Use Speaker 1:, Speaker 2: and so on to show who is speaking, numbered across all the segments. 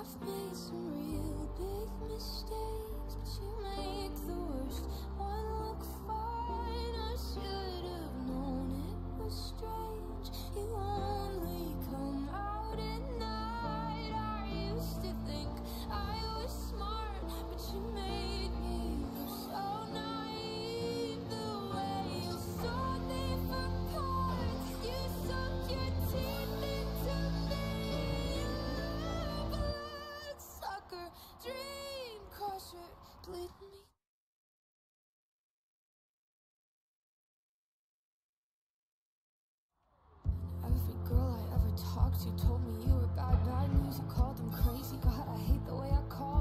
Speaker 1: I've made some real big mistakes, but you make the worst one look fine. I should have known it was strange. called them crazy. God, I hate the way I call.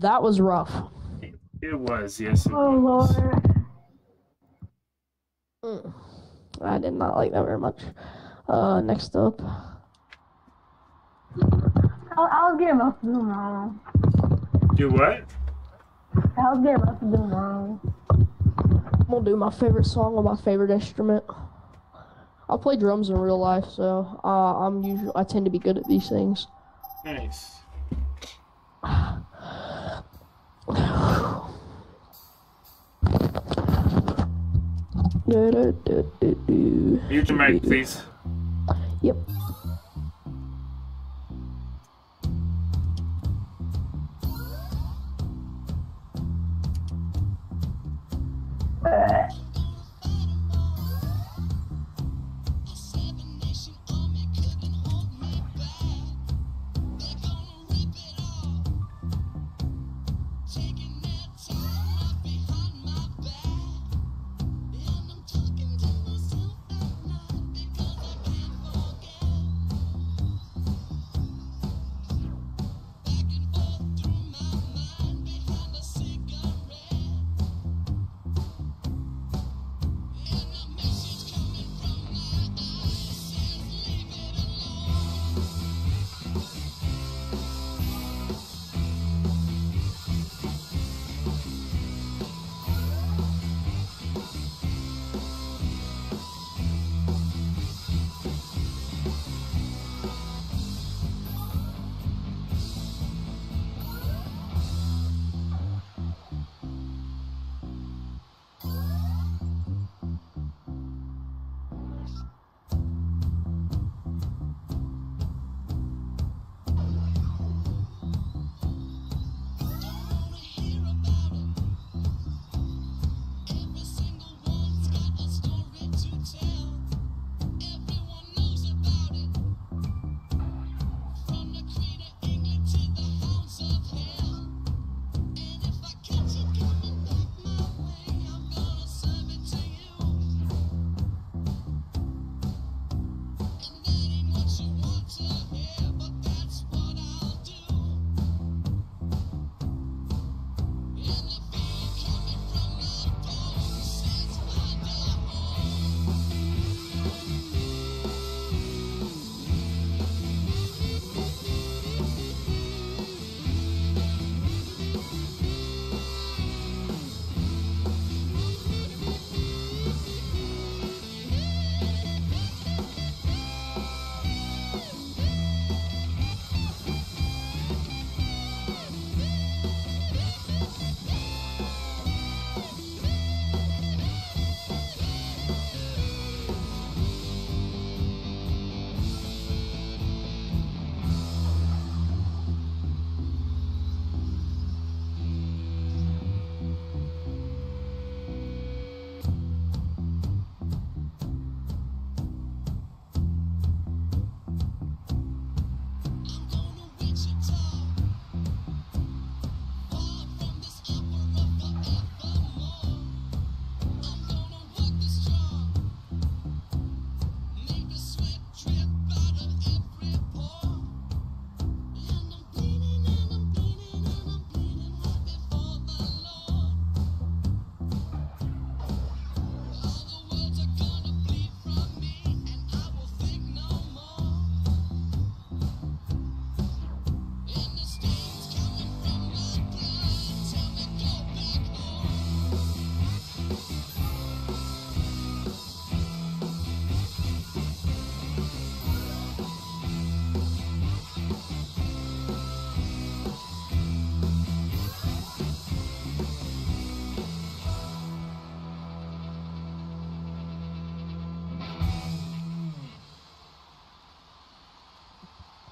Speaker 1: That was
Speaker 2: rough.
Speaker 3: It was, yes. It
Speaker 4: oh,
Speaker 3: was.
Speaker 4: Lord.
Speaker 2: Mm. I did not like that very much. Uh, next up.
Speaker 4: I'll, I'll get him up do tomorrow.
Speaker 3: Do what?
Speaker 4: I'll get him up to do tomorrow.
Speaker 2: I'm gonna do my favorite song on my favorite instrument. I play drums in real life, so uh, I'm usually I tend to be good at these things.
Speaker 3: Nice. Mute your mic, please.
Speaker 2: Yep.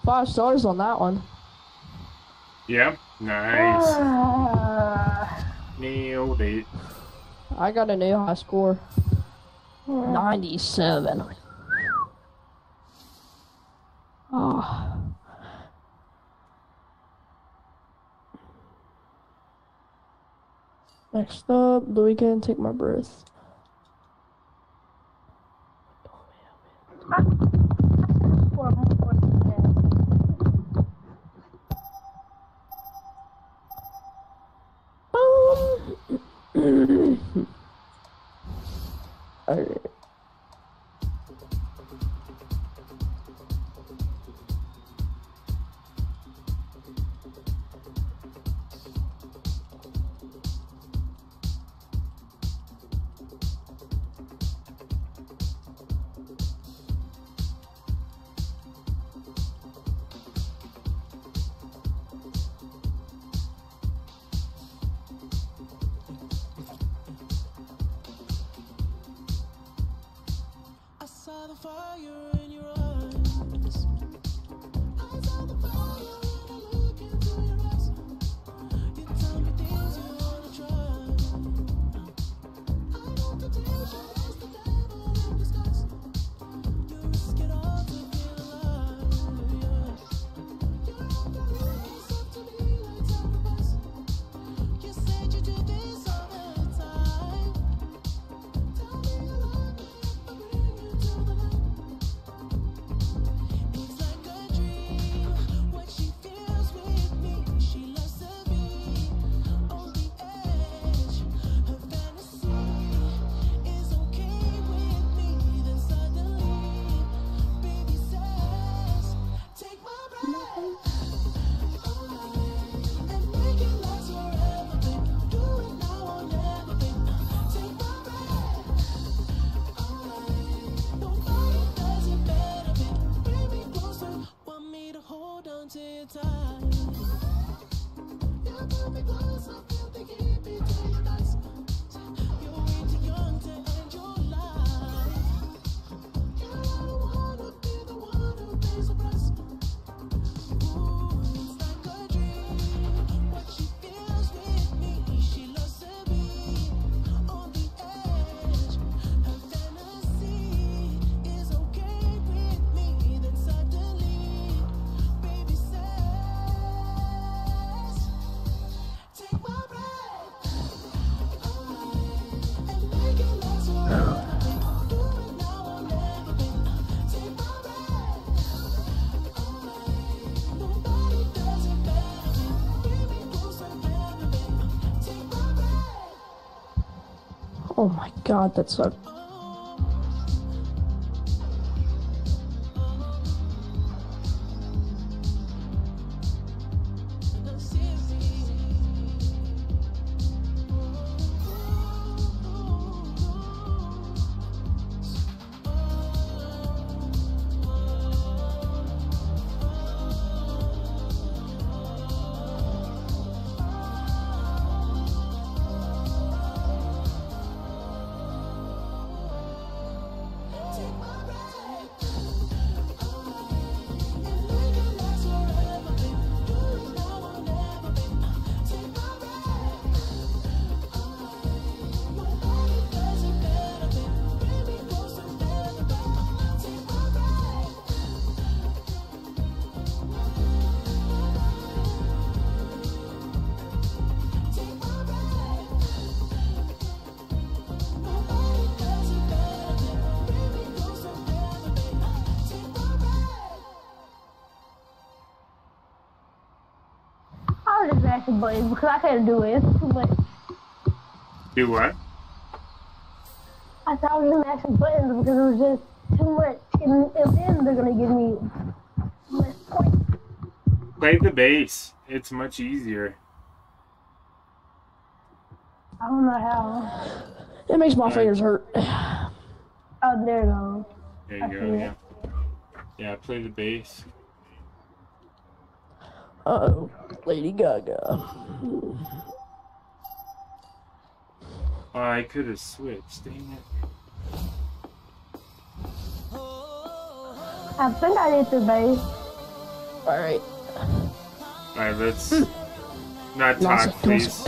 Speaker 5: Five stars on that one.
Speaker 3: Yep, nice.
Speaker 4: Uh,
Speaker 3: Nailed it.
Speaker 5: I got a new high score. 97. Oh. Next up, Louis can take my breath. God, that sucked.
Speaker 4: but because I can't do it, but
Speaker 3: do what?
Speaker 4: I thought I was just mashing buttons because it was just too much, and, and then they're gonna give me less points.
Speaker 3: Play the bass. It's much easier.
Speaker 4: I don't know how.
Speaker 5: It makes my fingers hurt.
Speaker 4: Oh, there it go.
Speaker 3: There you
Speaker 4: I
Speaker 3: go. Yeah.
Speaker 4: It.
Speaker 3: Yeah, play the bass
Speaker 5: oh, Lady Gaga.
Speaker 3: I could have switched, dang it.
Speaker 4: I need dito, bay.
Speaker 2: Alright.
Speaker 6: Alright, let's
Speaker 2: hmm. not
Speaker 6: talk, please.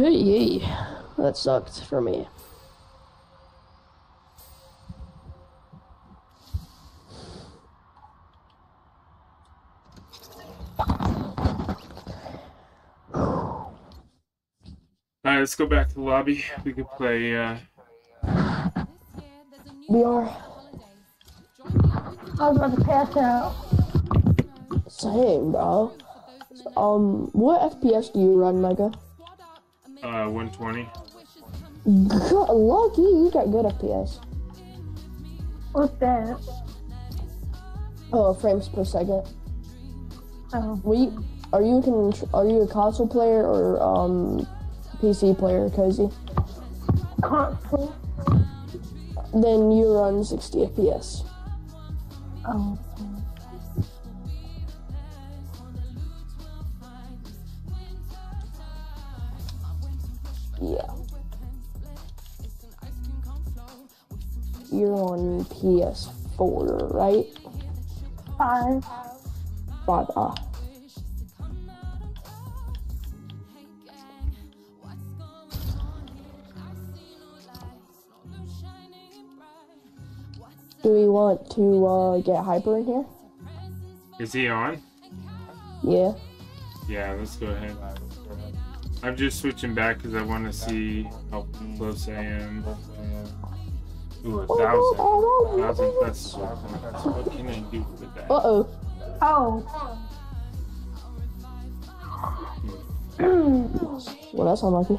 Speaker 2: Hey, that sucked for me.
Speaker 3: Alright, let's go back to the lobby. We can play, uh...
Speaker 1: We are.
Speaker 4: I was about to pass out.
Speaker 1: Same, bro. Um, what FPS do you run, Micah?
Speaker 3: Uh, 120.
Speaker 1: God, lucky, you got good FPS.
Speaker 4: What's that?
Speaker 1: Oh, frames per second.
Speaker 4: Oh,
Speaker 1: We, are you can are you a console player or um PC player, Cozy?
Speaker 4: console.
Speaker 1: Then you run 60 FPS.
Speaker 4: Oh.
Speaker 1: On PS4, right?
Speaker 4: Five.
Speaker 1: Five. Ah. Do we want to uh, get Hyper in here?
Speaker 3: Is he on?
Speaker 1: Yeah.
Speaker 3: Yeah, let's go ahead. I'm just switching back because I want to see how close I am. Ooh, a thousand. Thousand plus. What can I do with that?
Speaker 1: Uh oh.
Speaker 4: Oh.
Speaker 1: Well, that's unlucky.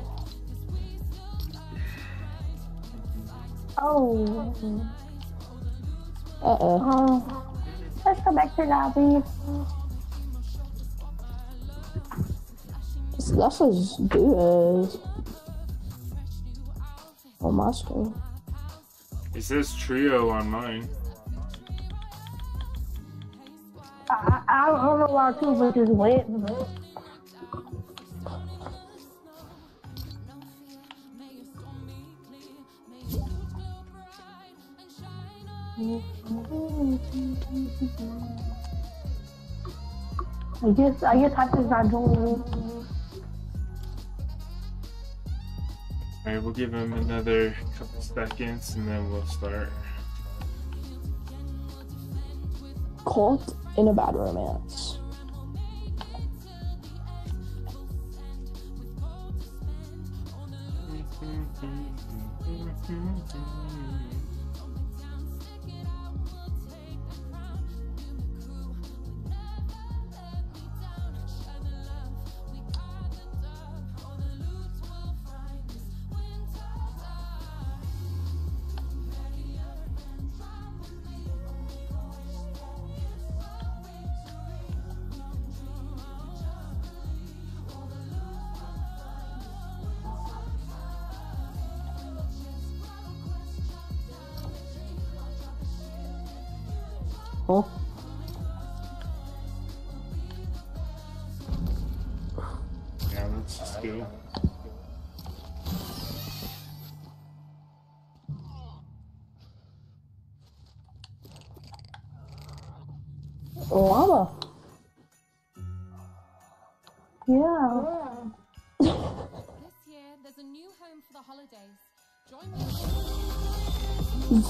Speaker 4: oh.
Speaker 1: Uh oh.
Speaker 4: Oh. Let's go back to lobby.
Speaker 1: That says duos on my screen.
Speaker 3: It says trio on mine.
Speaker 4: I, I, don't know why two of us just went. but- I guess I guess Hyper's not joining.
Speaker 3: Alright, we'll give him another couple seconds and then we'll start.
Speaker 1: Caught in a bad romance.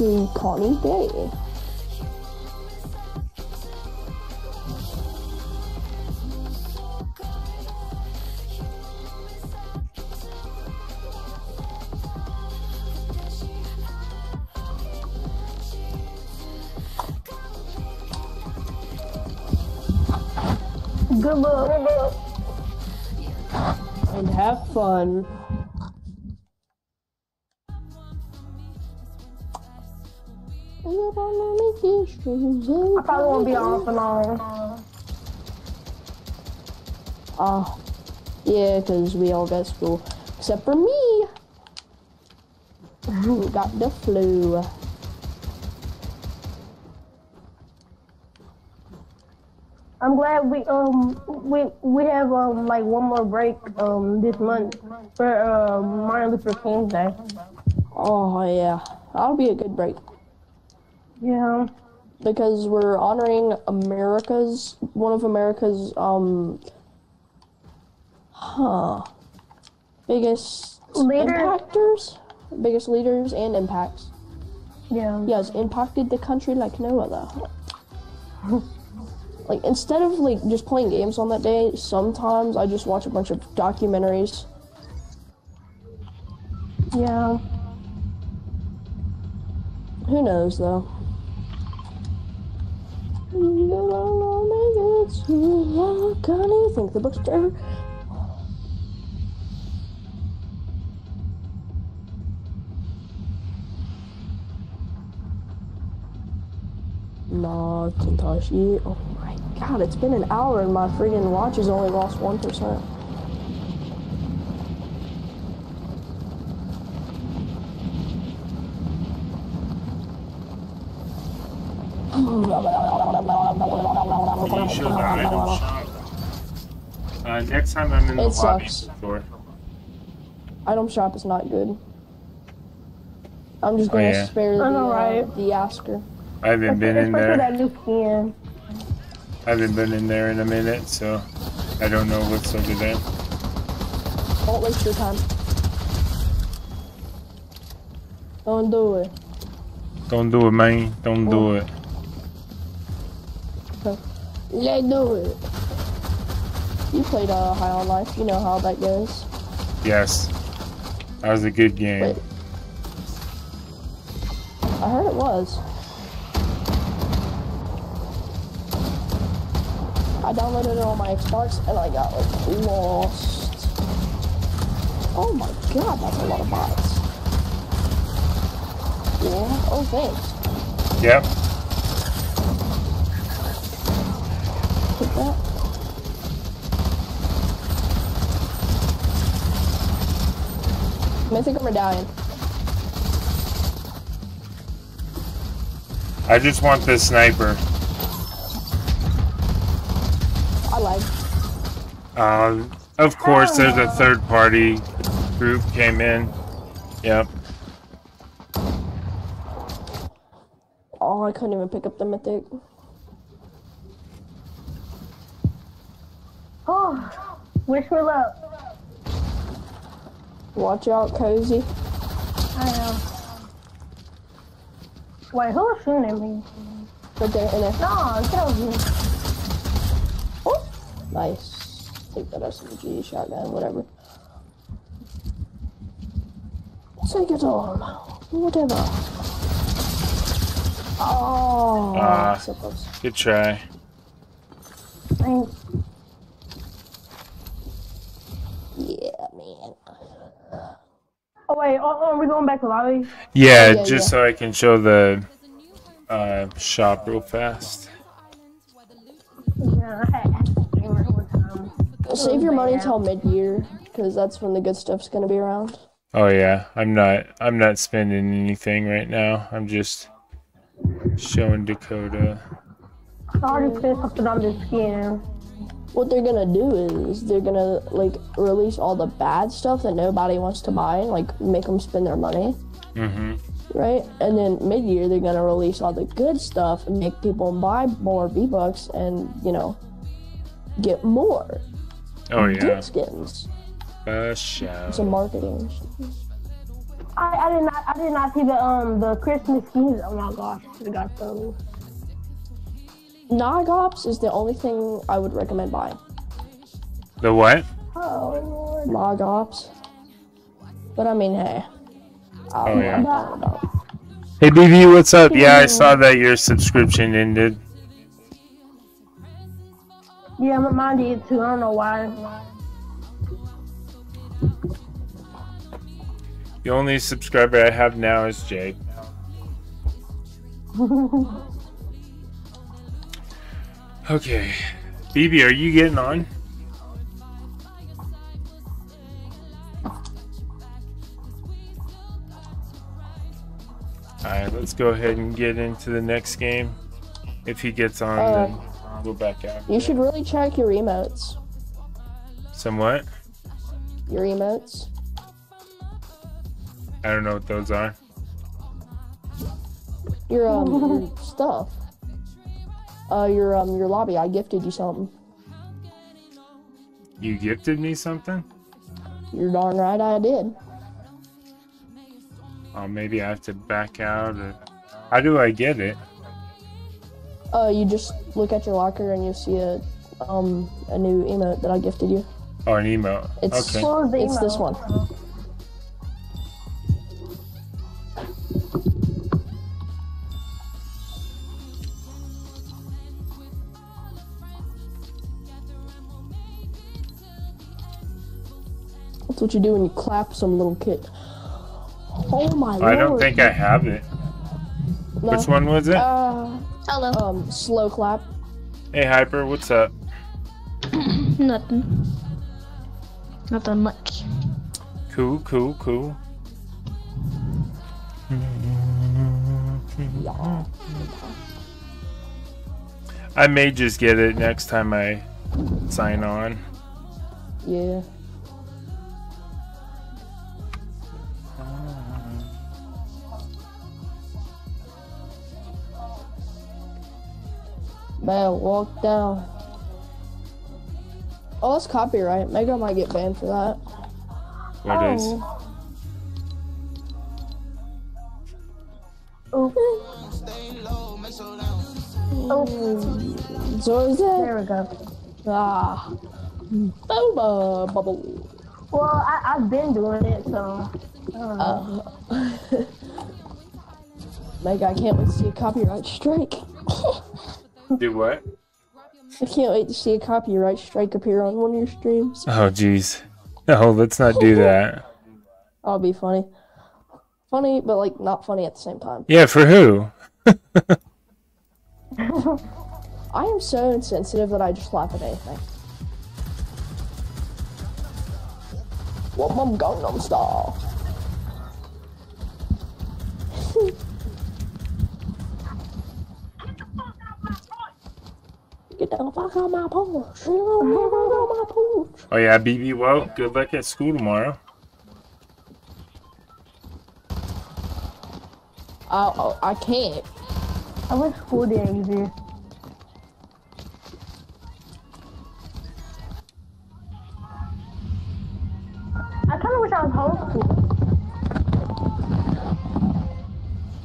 Speaker 2: The
Speaker 1: Connie Day.
Speaker 4: I probably won't be on for long.
Speaker 1: Oh, yeah, because we all got school. Except for me. Who got the flu.
Speaker 4: I'm glad we um we we have um like one more break um this month for uh, Martin Luther King's Day.
Speaker 1: Oh, yeah. That'll be a good break.
Speaker 4: Yeah.
Speaker 1: Because we're honoring America's, one of America's, um, huh, biggest
Speaker 4: Leaders.
Speaker 1: impactors? Biggest leaders and impacts.
Speaker 4: Yeah.
Speaker 1: Yes, impacted the country like no other. like instead of like just playing games on that day, sometimes I just watch a bunch of documentaries.
Speaker 4: Yeah.
Speaker 2: Who knows though? You. You think the? No, Tentashi. Oh my god, it's been an hour and my freaking watch has only lost 1%.
Speaker 3: Can you show the item shop? Uh, next time I'm in the
Speaker 2: It
Speaker 3: lobby
Speaker 2: sucks.
Speaker 3: store.
Speaker 2: Item shop is not good. I'm just
Speaker 3: Oh,
Speaker 2: gonna
Speaker 3: yeah.
Speaker 2: spare the,
Speaker 4: I know,
Speaker 2: uh,
Speaker 4: right?
Speaker 2: the Asker.
Speaker 3: I haven't been in
Speaker 4: Especially
Speaker 3: there.
Speaker 4: that new skin.
Speaker 3: I haven't been in there in a minute, so I don't know what's over there.
Speaker 2: Don't waste your time. Don't do it.
Speaker 3: Don't do it, man. Don't do it.
Speaker 2: Let's do it. You played uh, High on Life. You know how that goes.
Speaker 3: Yes. That was a good game.
Speaker 2: Wait. I heard it was. I downloaded it on my Xbox and I got like lost. Oh my god, that's a lot of bots. Yeah. Oh, thanks.
Speaker 3: Yep.
Speaker 2: Mythic medallion.
Speaker 3: I just want this sniper.
Speaker 2: I like.
Speaker 3: Uh, of course, there's a third party group came in. Yep.
Speaker 2: Oh, I couldn't even pick up the mythic.
Speaker 4: Oh, wish me luck.
Speaker 2: Watch out, cozy.
Speaker 4: I know. Wait, who was shooting at me?
Speaker 2: Right there, in there.
Speaker 4: No, get over here.
Speaker 2: Oh, nice. Take that SMG, shotgun, whatever. Take it all. Whatever. Oh,
Speaker 3: Ah.
Speaker 2: so close.
Speaker 3: Good try.
Speaker 4: Thanks.
Speaker 2: Yeah, man.
Speaker 4: Oh wait, oh, oh, are we going back to lobby?
Speaker 3: Yeah,
Speaker 2: yeah,
Speaker 3: just
Speaker 2: yeah.
Speaker 3: so I can show the uh, shop real fast.
Speaker 4: Yeah, I had to streamer one time.
Speaker 2: Save your money
Speaker 4: bad.
Speaker 2: till mid-year, because that's when the good stuff's gonna be around.
Speaker 3: Oh yeah, I'm not. I'm not spending anything right now. I'm just showing Dakota.
Speaker 4: I already spent something on this skin.
Speaker 2: What they're gonna do is they're gonna like release all the bad stuff that nobody wants to buy, and like make them spend their money.
Speaker 3: Mm-hmm.
Speaker 2: right? And then mid-year they're gonna release all the good stuff and make people buy more V Bucks and you know get more
Speaker 3: Oh yeah,
Speaker 2: good skins.
Speaker 3: for sure.
Speaker 2: Some marketing.
Speaker 4: I, I did not I did not see the um the Christmas skins. Oh my gosh, I got those.
Speaker 2: Nog Ops is the only thing I would recommend buying.
Speaker 3: The what?
Speaker 4: Oh lord.
Speaker 2: Nog Ops. But I mean, hey. I
Speaker 3: Oh, yeah.
Speaker 2: know what I'm talking about.
Speaker 3: Hey BB, what's up? Yeah, I saw that your subscription ended.
Speaker 4: Yeah, my mine did too. I don't know why.
Speaker 3: The only subscriber I have now is Jake. Okay, BB, are you getting on? Alright, let's go ahead and get into the next game. If he gets on,
Speaker 2: Uh,
Speaker 3: then we'll back out.
Speaker 2: You should really check your emotes.
Speaker 3: Somewhat?
Speaker 2: Your emotes.
Speaker 3: I don't know what those are.
Speaker 2: Your um your stuff. Uh your um your lobby. I gifted you something.
Speaker 3: You gifted me something?
Speaker 2: You're darn right I did.
Speaker 3: Oh, maybe I have to back out. Or... How do I get it?
Speaker 2: Uh, you just look at your locker and you see a um a new emote that I gifted you.
Speaker 3: Oh, an email.
Speaker 2: It's
Speaker 3: Okay.
Speaker 4: What was the
Speaker 2: it's this
Speaker 4: email?
Speaker 2: one. That's what you do when you clap some little kid. Oh my lord.
Speaker 3: I don't think I have it.
Speaker 2: No.
Speaker 3: Which one was it?
Speaker 2: Uh,
Speaker 7: Hello.
Speaker 2: um, slow clap.
Speaker 3: hey, Hyper, what's up?
Speaker 7: Nothing. Nothing much.
Speaker 3: Cool, cool, cool. I may just get it next time I sign on.
Speaker 2: Yeah. Man, walk down. Oh, that's copyright. Mega might get banned for that.
Speaker 3: What is?
Speaker 2: Oh.
Speaker 4: Oh,
Speaker 2: So is that?
Speaker 4: there we go.
Speaker 2: Ah. Boba bubble.
Speaker 4: Well, I, I've been doing it, so. I don't know.
Speaker 2: Uh, Mega, I can't wait to see a copyright strike.
Speaker 3: Do what?
Speaker 2: I can't wait to see a copyright strike appear on one of your streams.
Speaker 3: Oh, jeez. No, let's not do that.
Speaker 2: I'll be funny. Funny, but like not funny at the same time.
Speaker 3: Yeah, for who?
Speaker 2: I am so insensitive that I just laugh at anything. What mom Gangnam style? Get the fuck out of my porch. Get the fuck out of my porch.
Speaker 3: Oh, yeah, BB. Well, good luck at school tomorrow.
Speaker 2: I, I, I can't.
Speaker 4: I wish school didn't exist. I kind of wish I was homeschooled.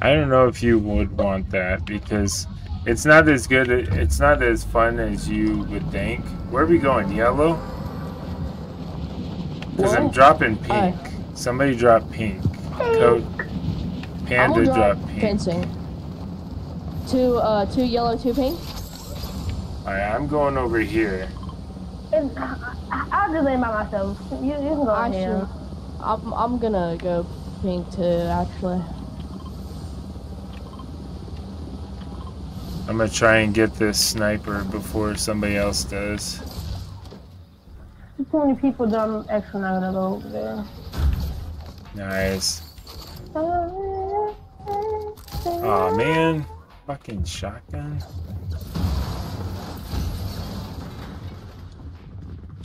Speaker 3: I don't know if you would want that because it's not as good. It's not as fun as you would think. Where are we going? Yellow? Because I'm dropping pink.
Speaker 2: Aye.
Speaker 3: Somebody dropped pink. Coat.
Speaker 2: I'm
Speaker 3: Panda
Speaker 2: gonna drop
Speaker 3: dropped pink.
Speaker 2: fencing. Two, uh, two yellow, two pink.
Speaker 3: Alright, I'm going over here.
Speaker 4: It's, I, I'll just lay by myself. You, you can go
Speaker 2: Actually,
Speaker 4: ahead.
Speaker 2: I'm, I'm gonna go pink too, actually.
Speaker 3: I'm gonna try and get this sniper before somebody else does.
Speaker 4: Too many people that I'm actually not gonna go over there.
Speaker 3: Nice. Aw man. Fucking shotgun.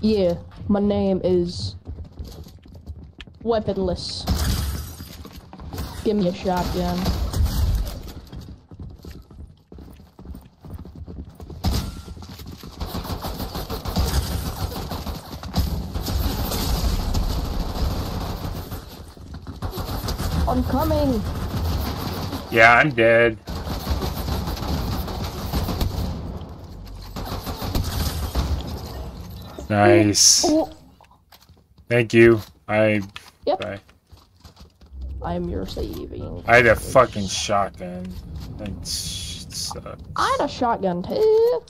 Speaker 2: Yeah, my name is Weaponless. Give me a shotgun. I'm coming.
Speaker 3: Yeah, I'm dead. Nice.
Speaker 2: Oh,
Speaker 3: Thank you. I
Speaker 2: Yep.
Speaker 3: I,
Speaker 2: I'm your saving.
Speaker 3: I had a fucking shotgun. That sucks.
Speaker 2: I had a shotgun too.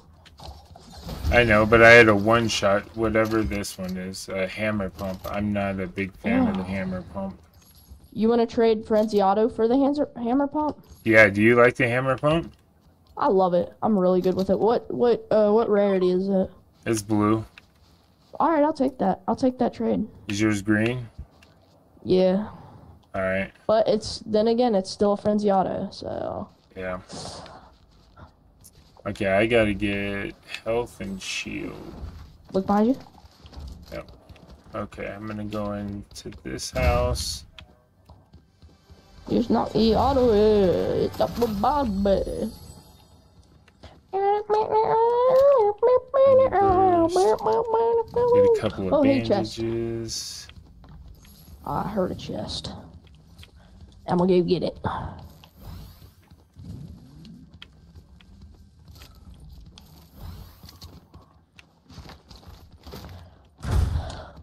Speaker 3: I know, but I had a one shot, whatever this one is, a hammer pump. I'm not a big fan of the oh. hammer pump.
Speaker 2: You want to trade Frenzy Auto for the hands- hammer pump?
Speaker 3: Yeah, do you like the hammer pump?
Speaker 2: I love it. I'm really good with it. What what uh what rarity is it?
Speaker 3: It's blue.
Speaker 2: All right, I'll take that. I'll take that trade.
Speaker 3: Is yours green?
Speaker 2: Yeah,
Speaker 3: Alright,
Speaker 2: but it's then again, it's still a Frenzy Auto. So
Speaker 3: yeah. Okay, I gotta get health and shield.
Speaker 2: look behind you. Yep.
Speaker 3: Okay, I'm gonna go into this house.
Speaker 2: It's not the auto. Eh, it's up the body.
Speaker 3: Get a couple of
Speaker 2: Oh, hey, chest.
Speaker 3: bandages.
Speaker 2: Ah, I heard a chest. I'm gonna go get it.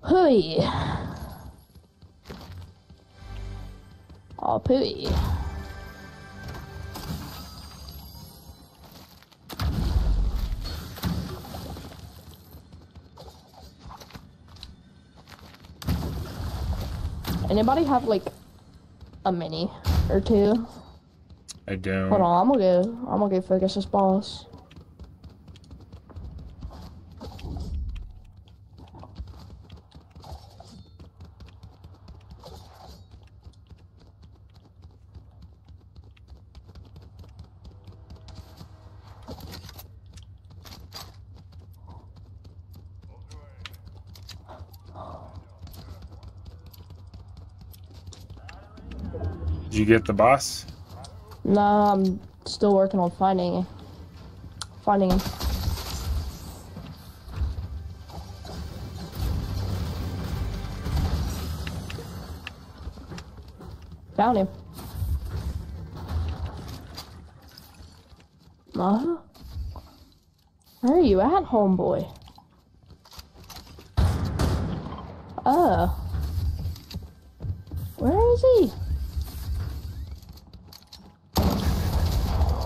Speaker 2: Hooey. Oh, pooey. anybody have like a mini or two?
Speaker 3: I don't.
Speaker 2: Hold on, I'm gonna go. I'm gonna go focus this boss.
Speaker 3: Get the boss?
Speaker 2: No, I'm still working on finding finding him. Found him. Uh, where are you at, homeboy? Oh. Where is he?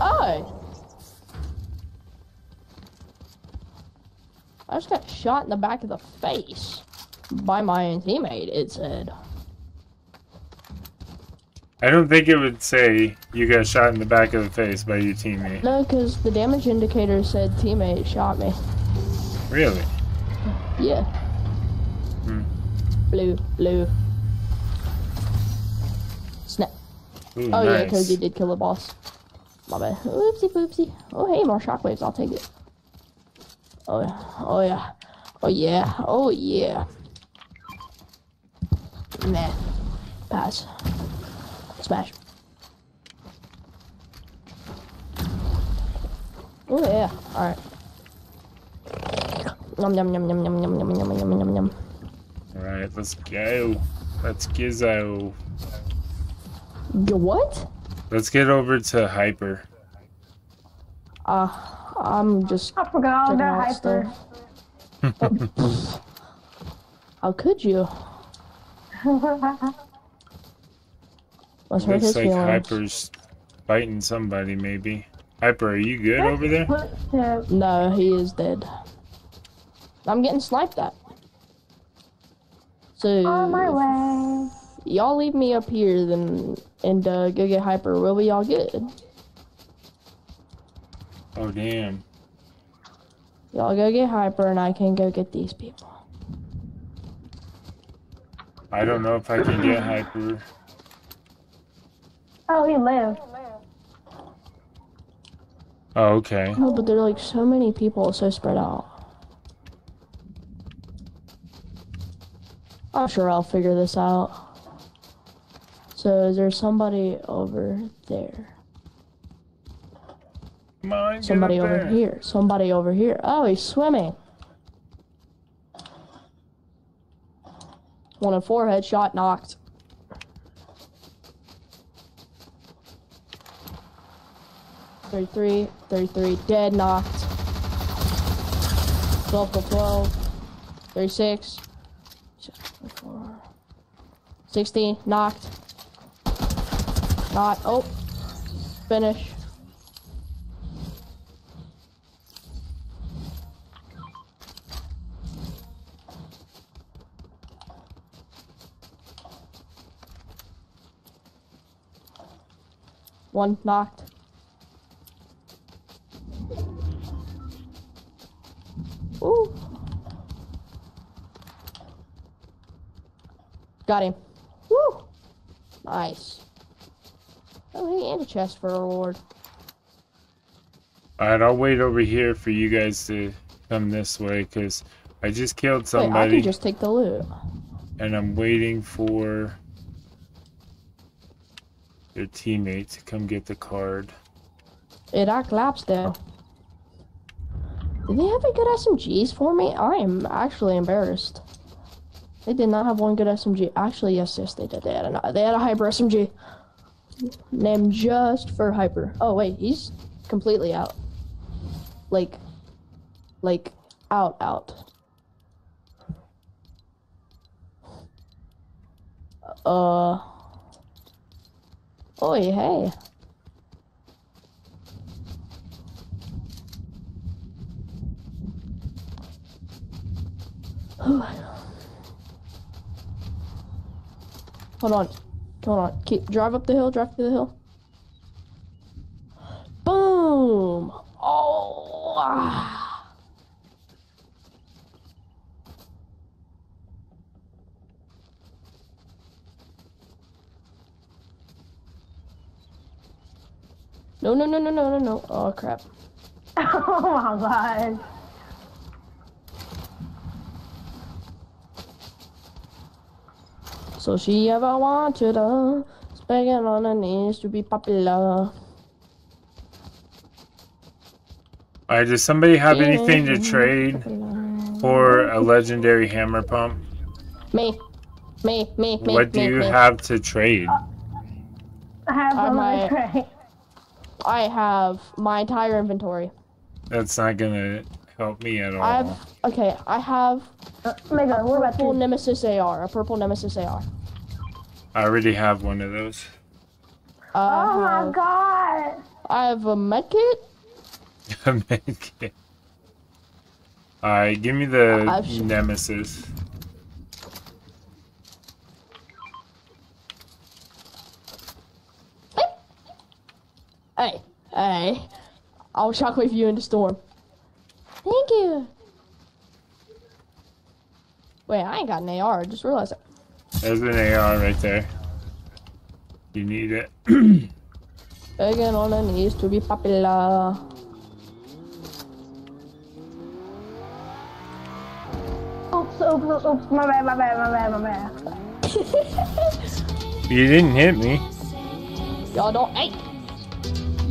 Speaker 2: Oh. I just got shot in the back of the face by my own teammate, it said.
Speaker 3: I don't think it would say you got shot in the back of the face by your teammate.
Speaker 2: No, because the damage indicator said teammate shot me.
Speaker 3: Really?
Speaker 2: Yeah.
Speaker 3: Hmm.
Speaker 2: Blue, blue. Snap.
Speaker 3: Ooh,
Speaker 2: Oh yeah,
Speaker 3: nice.
Speaker 2: because he did kill the boss. My bad. Oopsie poopsie. Oh hey, more shockwaves. I'll take it. Oh yeah. Oh yeah. Oh yeah. Oh yeah. Nah. Pass. Smash. Oh yeah. All right. Yum yum yum yum yum yum yum yum yum yum yum.
Speaker 3: Alright, let's go. Let's gizzo.
Speaker 2: What?
Speaker 3: Let's get over to Hyper.
Speaker 2: Uh, I'm just.
Speaker 4: I forgot all
Speaker 2: Checking
Speaker 4: that hyper.
Speaker 2: stuff. How could you? Let's hurt
Speaker 3: Looks like
Speaker 2: feelings.
Speaker 3: Hyper's biting somebody, maybe. Hyper, are you good over there?
Speaker 2: No, he is dead. I'm getting sniped at. So
Speaker 4: On my way.
Speaker 2: y'all leave me up here, then and uh, go get hyper. We'll be all good.
Speaker 3: Oh, damn.
Speaker 2: Y'all go get hyper, and I can go get these people.
Speaker 3: I don't know if I can get Hyper.
Speaker 4: Oh, he lived.
Speaker 3: Oh, okay.
Speaker 2: No, but there are like so many people, so spread out. I'm sure I'll figure this out. So is there somebody over there?
Speaker 3: Get
Speaker 2: Somebody over
Speaker 3: there.
Speaker 2: here. Somebody over here. Oh, he's swimming. One in four headshot knocked. Thirty-three, thirty-three, dead, knocked. Twelve to twelve, thirty-six, 24, 16, knocked. Not. Oh, finish. One knocked. Ooh. Got him. Woo! Nice. Oh, hey, and a chest for a reward.
Speaker 3: Alright, I'll wait over here for you guys to come this way, because I just killed
Speaker 2: Wait, I
Speaker 3: somebody,
Speaker 2: can just take the loot.
Speaker 3: and I'm waiting for their teammate to come get the card.
Speaker 2: It I collapsed though. Did they have any good SMGs for me? I am actually embarrassed. They did not have one good SMG. Actually, yes, yes, they did. They had a they had a hyper SMG named just for hyper. Oh wait, he's completely out. Like, like out, out. Uh. Oh hey. Hold on. Hold on. Keep drive up the hill. Drive to the hill. Boom. Oh. ah. No, no, no, no, no, no, no. Oh, crap.
Speaker 4: oh my god.
Speaker 2: So she ever wanted us, begging on her knees to be popular.
Speaker 3: Alright, does somebody have anything to trade
Speaker 2: Popular.
Speaker 3: for a legendary hammer pump?
Speaker 2: Me. Me, me, me,
Speaker 3: What do
Speaker 2: me,
Speaker 3: you
Speaker 2: me.
Speaker 3: have to trade?
Speaker 4: I have
Speaker 2: I
Speaker 4: one
Speaker 2: might-
Speaker 4: tray.
Speaker 2: I have my entire inventory.
Speaker 3: That's not gonna help me at all.
Speaker 2: I have okay. I have
Speaker 4: Uh, Mega, what about
Speaker 2: purple
Speaker 4: you?
Speaker 2: Nemesis AR, a purple Nemesis AR.
Speaker 3: I already have one of those.
Speaker 2: I
Speaker 4: Oh my god.
Speaker 2: I have a medkit.
Speaker 3: Make it. Alright, give me the
Speaker 2: I've
Speaker 3: nemesis.
Speaker 2: Hey, hey. I'll shockwave you into storm. Thank you. Wait, I ain't got an AR. I just realized it.
Speaker 3: There's an AR right there. You need it.
Speaker 2: Begging on her knees to be popular.
Speaker 4: Oops, oops, oops, my bad, my bad, my bad, my bad.
Speaker 3: You didn't hit me.
Speaker 2: Y'all don't. Hey!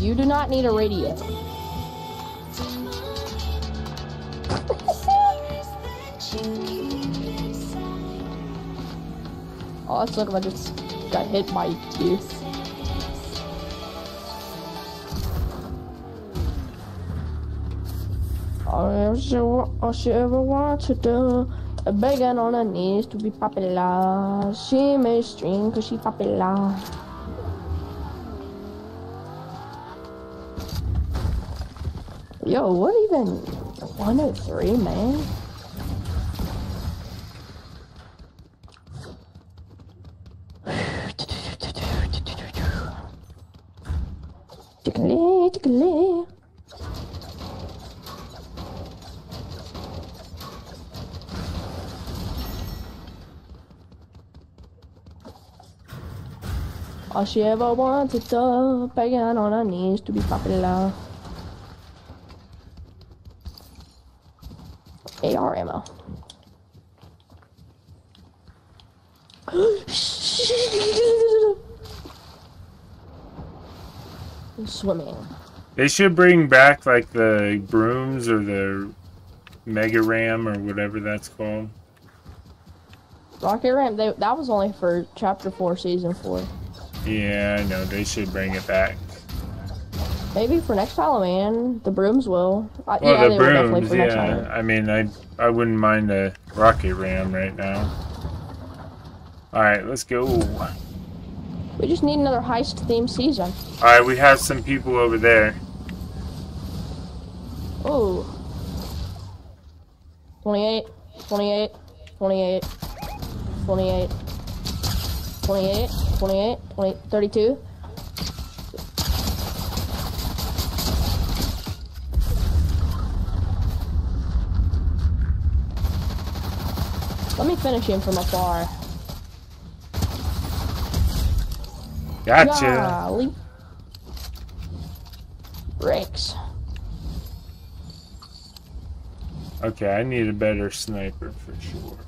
Speaker 2: You do not need a radio. Oh, oh, if I just got hit by you. All she, she ever wants to do, begging on her knees to be popular. She may stream cause she popular. Yo, what even? 103, man? Tickly. All she ever wanted to begging on her knees to be popular. AR ammo. Swimming.
Speaker 3: They should bring back like the brooms or the mega ram or whatever that's called.
Speaker 2: Rocket Ramp, they, that was only for Chapter 4, Season 4.
Speaker 3: Yeah, I know. They should bring it back.
Speaker 2: Maybe for next Halloween, the brooms will. Uh,
Speaker 3: Well,
Speaker 2: yeah,
Speaker 3: the
Speaker 2: they will definitely
Speaker 3: brooms, yeah. I mean, I I wouldn't mind a rocket ram right now. All right, let's go.
Speaker 2: We just need another heist themed season.
Speaker 3: All right, we have some people over there.
Speaker 2: Ooh. 28, 28, 28, 28, 28, 28, 32. Let me finish him from afar.
Speaker 3: Gotcha.
Speaker 2: Golly. Bricks.
Speaker 3: Okay, I need a better sniper for sure.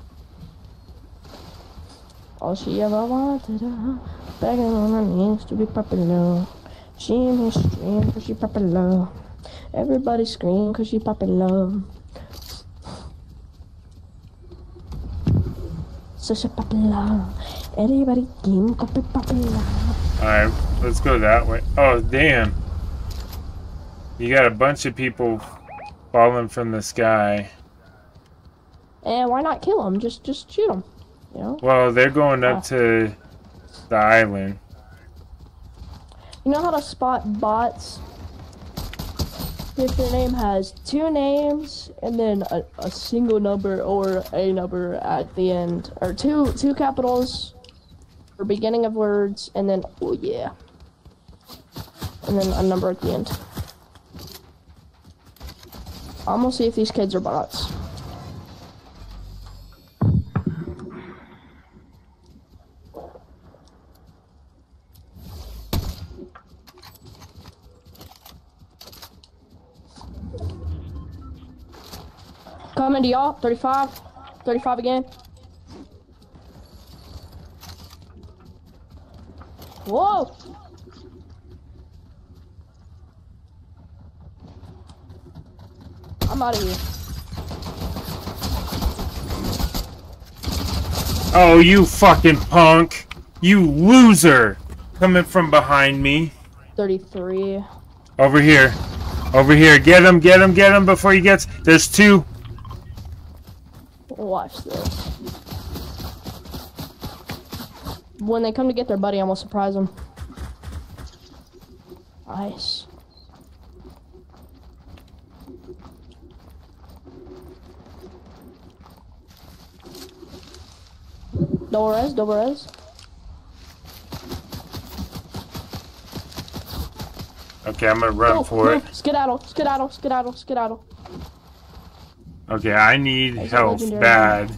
Speaker 2: All she ever wanted, uh, begging on her knees to be popular. She may scream cause she popular. Everybody scream cause she popular. So she popular. Everybody game copy popular.
Speaker 3: All right, let's go that way. Oh, damn. You got a bunch of people falling from the sky.
Speaker 2: And why not kill them? Just just shoot them. You know?
Speaker 3: Well, they're going up ah. to the island.
Speaker 2: You know how to spot bots? If your name has two names and then a, a single number or a number at the end, or two two capitals for beginning of words, and then oh yeah, and then a number at the end. I'm gonna see if these kids are bots. Coming to y'all, 35, 35 again. Whoa! I'm out of here.
Speaker 3: Oh, you fucking punk! You loser! Coming from behind me.
Speaker 2: 33.
Speaker 3: Over here. Over here. Get him, get him, get him before he gets. There's two.
Speaker 2: Watch this. When they come to get their buddy, I'm gonna surprise them. Nice. Double res, double res.
Speaker 3: Okay, I'm gonna run
Speaker 2: Go,
Speaker 3: for
Speaker 2: go.
Speaker 3: it.
Speaker 2: Skedaddle, skedaddle, skedaddle, skedaddle.
Speaker 3: Okay, I need
Speaker 2: There's a
Speaker 3: health
Speaker 2: legendary.
Speaker 3: bad.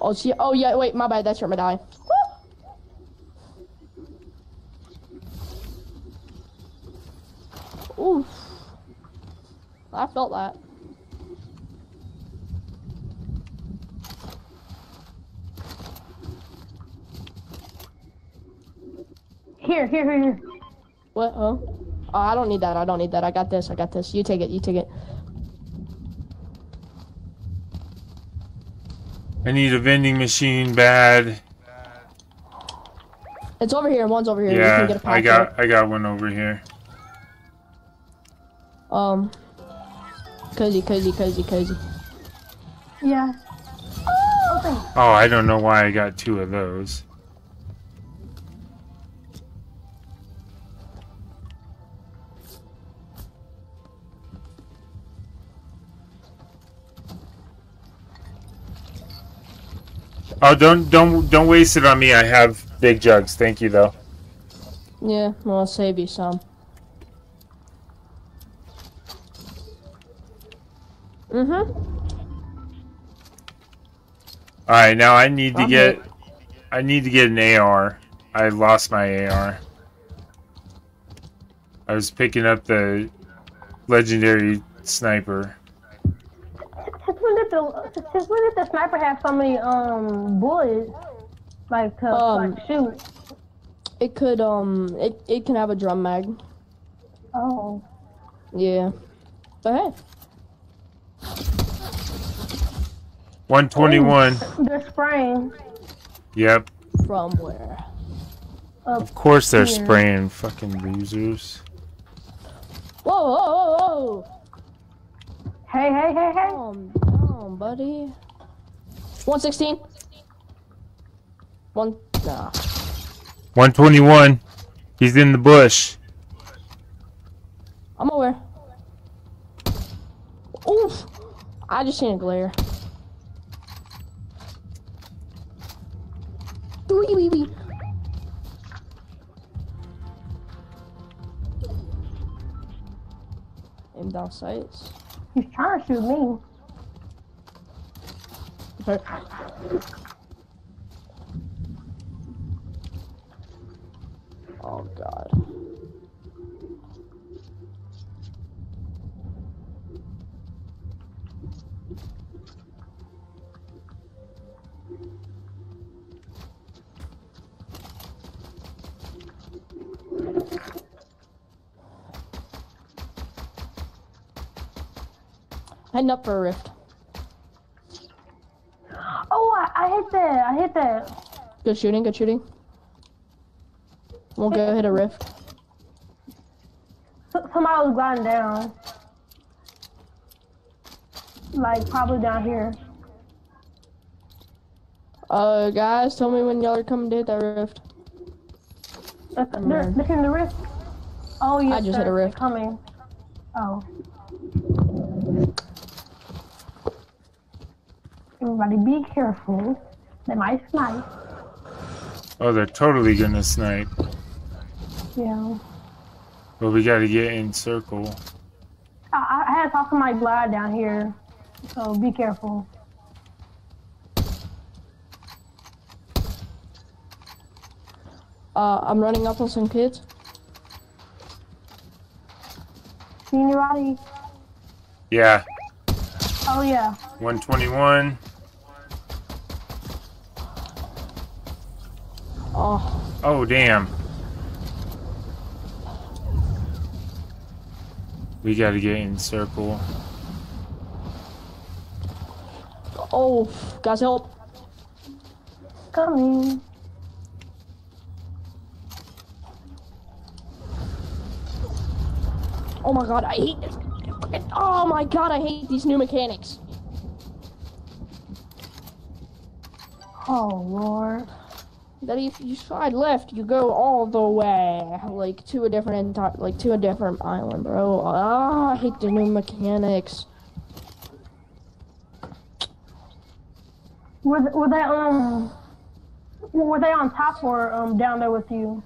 Speaker 2: Oh, see, oh yeah, wait, my bad, that's your medallion. Oof. I felt that.
Speaker 4: Here, here, here, here.
Speaker 2: What? Oh. Oh, I don't need that. I don't need that. I got this. I got this. You take it. You take it.
Speaker 3: I need a vending machine bad.
Speaker 2: It's over here. One's over here. you can
Speaker 3: Yeah,
Speaker 2: get a
Speaker 3: I got I got one over here.
Speaker 2: Um. Cozy, cozy, cozy, cozy.
Speaker 4: Yeah. Open.
Speaker 3: Oh, I don't know why I got two of those. Oh, don't don't don't waste it on me. I have big jugs. Thank you though.
Speaker 2: Yeah, well, I'll save you some. Mm-hmm.
Speaker 3: All right, now I need to
Speaker 2: I'm
Speaker 3: get
Speaker 2: hit.
Speaker 3: I need to get an AR. I lost my AR. I was picking up the legendary sniper.
Speaker 4: Since when did the since when did the sniper have so many um bullets? Like to
Speaker 2: Um,
Speaker 4: like shoot.
Speaker 2: It could, um, it, it can have a drum mag.
Speaker 4: Oh.
Speaker 2: Yeah. But hey,
Speaker 3: 121.
Speaker 4: They're spraying.
Speaker 3: Yep.
Speaker 2: from where?
Speaker 4: Up.
Speaker 3: Of course they're
Speaker 4: Here.
Speaker 3: spraying fucking losers.
Speaker 2: Whoa, whoa, whoa, whoa!
Speaker 4: Hey, hey, hey, hey.
Speaker 2: Calm down, buddy. 116. One, nah.
Speaker 3: 121. He's in the bush.
Speaker 2: I'm aware. Oof! I just seen a glare. Wee wee wee. Aim down sights.
Speaker 4: He's trying to shoot me.
Speaker 2: Oh god. Heading up for a rift.
Speaker 4: Oh, I, I hit that. I hit that.
Speaker 2: Good shooting, good shooting. We'll go hit a rift.
Speaker 4: Somebody was gliding down. Like probably down here.
Speaker 2: Uh, guys, tell me when y'all are coming to hit that rift.
Speaker 4: Look, they're,
Speaker 2: man.
Speaker 4: they're hitting the rift. Oh, yes,
Speaker 2: I just
Speaker 4: they're,
Speaker 2: hit a rift.
Speaker 4: they're coming. Oh. Everybody be careful. They might snipe.
Speaker 3: Oh, they're totally gonna snipe.
Speaker 4: Yeah.
Speaker 3: But we gotta get in circle.
Speaker 4: I, I had saw my glide down here, so be careful.
Speaker 2: Uh, I'm running up on some kids.
Speaker 4: See anybody?
Speaker 3: Yeah,
Speaker 4: Oh yeah.
Speaker 3: 121.
Speaker 2: Oh,
Speaker 3: Oh, damn. We gotta get in circle.
Speaker 2: oh, guys, help!
Speaker 4: Coming.
Speaker 2: Oh my god, I hate this. Oh my god, I hate these new mechanics.
Speaker 4: Oh lord.
Speaker 2: That if you slide left, you go all the way, like to a different, enti- like to a different island, bro. Ah, I hate the new mechanics.
Speaker 4: Were were they um were they on top or um down there with you?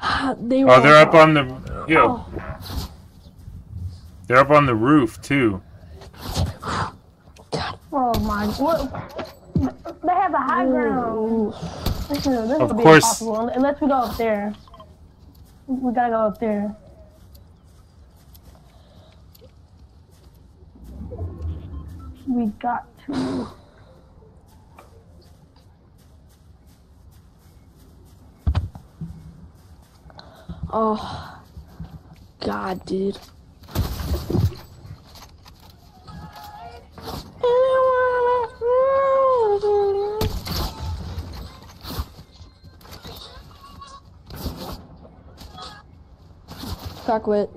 Speaker 2: They were.
Speaker 3: Oh, they're up on the hill. They're up on the roof, too.
Speaker 4: Oh my what they have the high ground. This, is, this
Speaker 3: Of
Speaker 4: would be
Speaker 3: course.
Speaker 4: impossible unless we go up there. We gotta go up there. We got to.
Speaker 2: Oh, God, dude. Cockwit.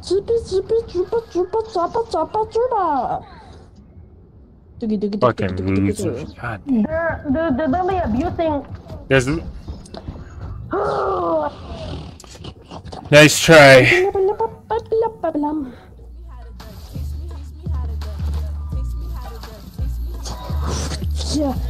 Speaker 2: Zupa, zupa, zupa, zupa, zupa, zupa, zupa. Doogie, doogie,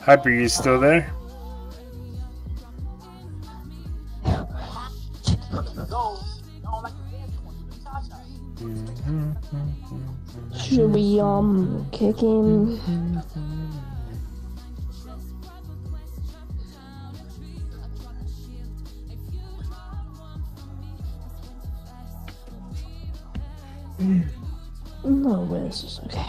Speaker 2: Hyper,
Speaker 3: you still there?
Speaker 2: Should we, um, kick him? No way, this is okay.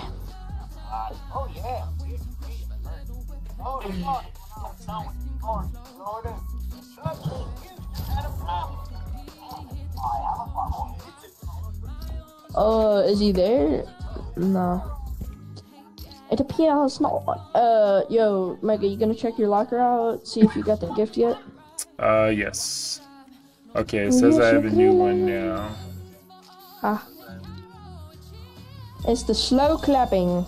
Speaker 2: Uh, is he there? No. It appears not. Uh, yo, Mega, you gonna check your locker out? See if you got the gift yet?
Speaker 3: Uh, yes. Okay, it says I have a new one now.
Speaker 2: Ah. It's the slow clapping.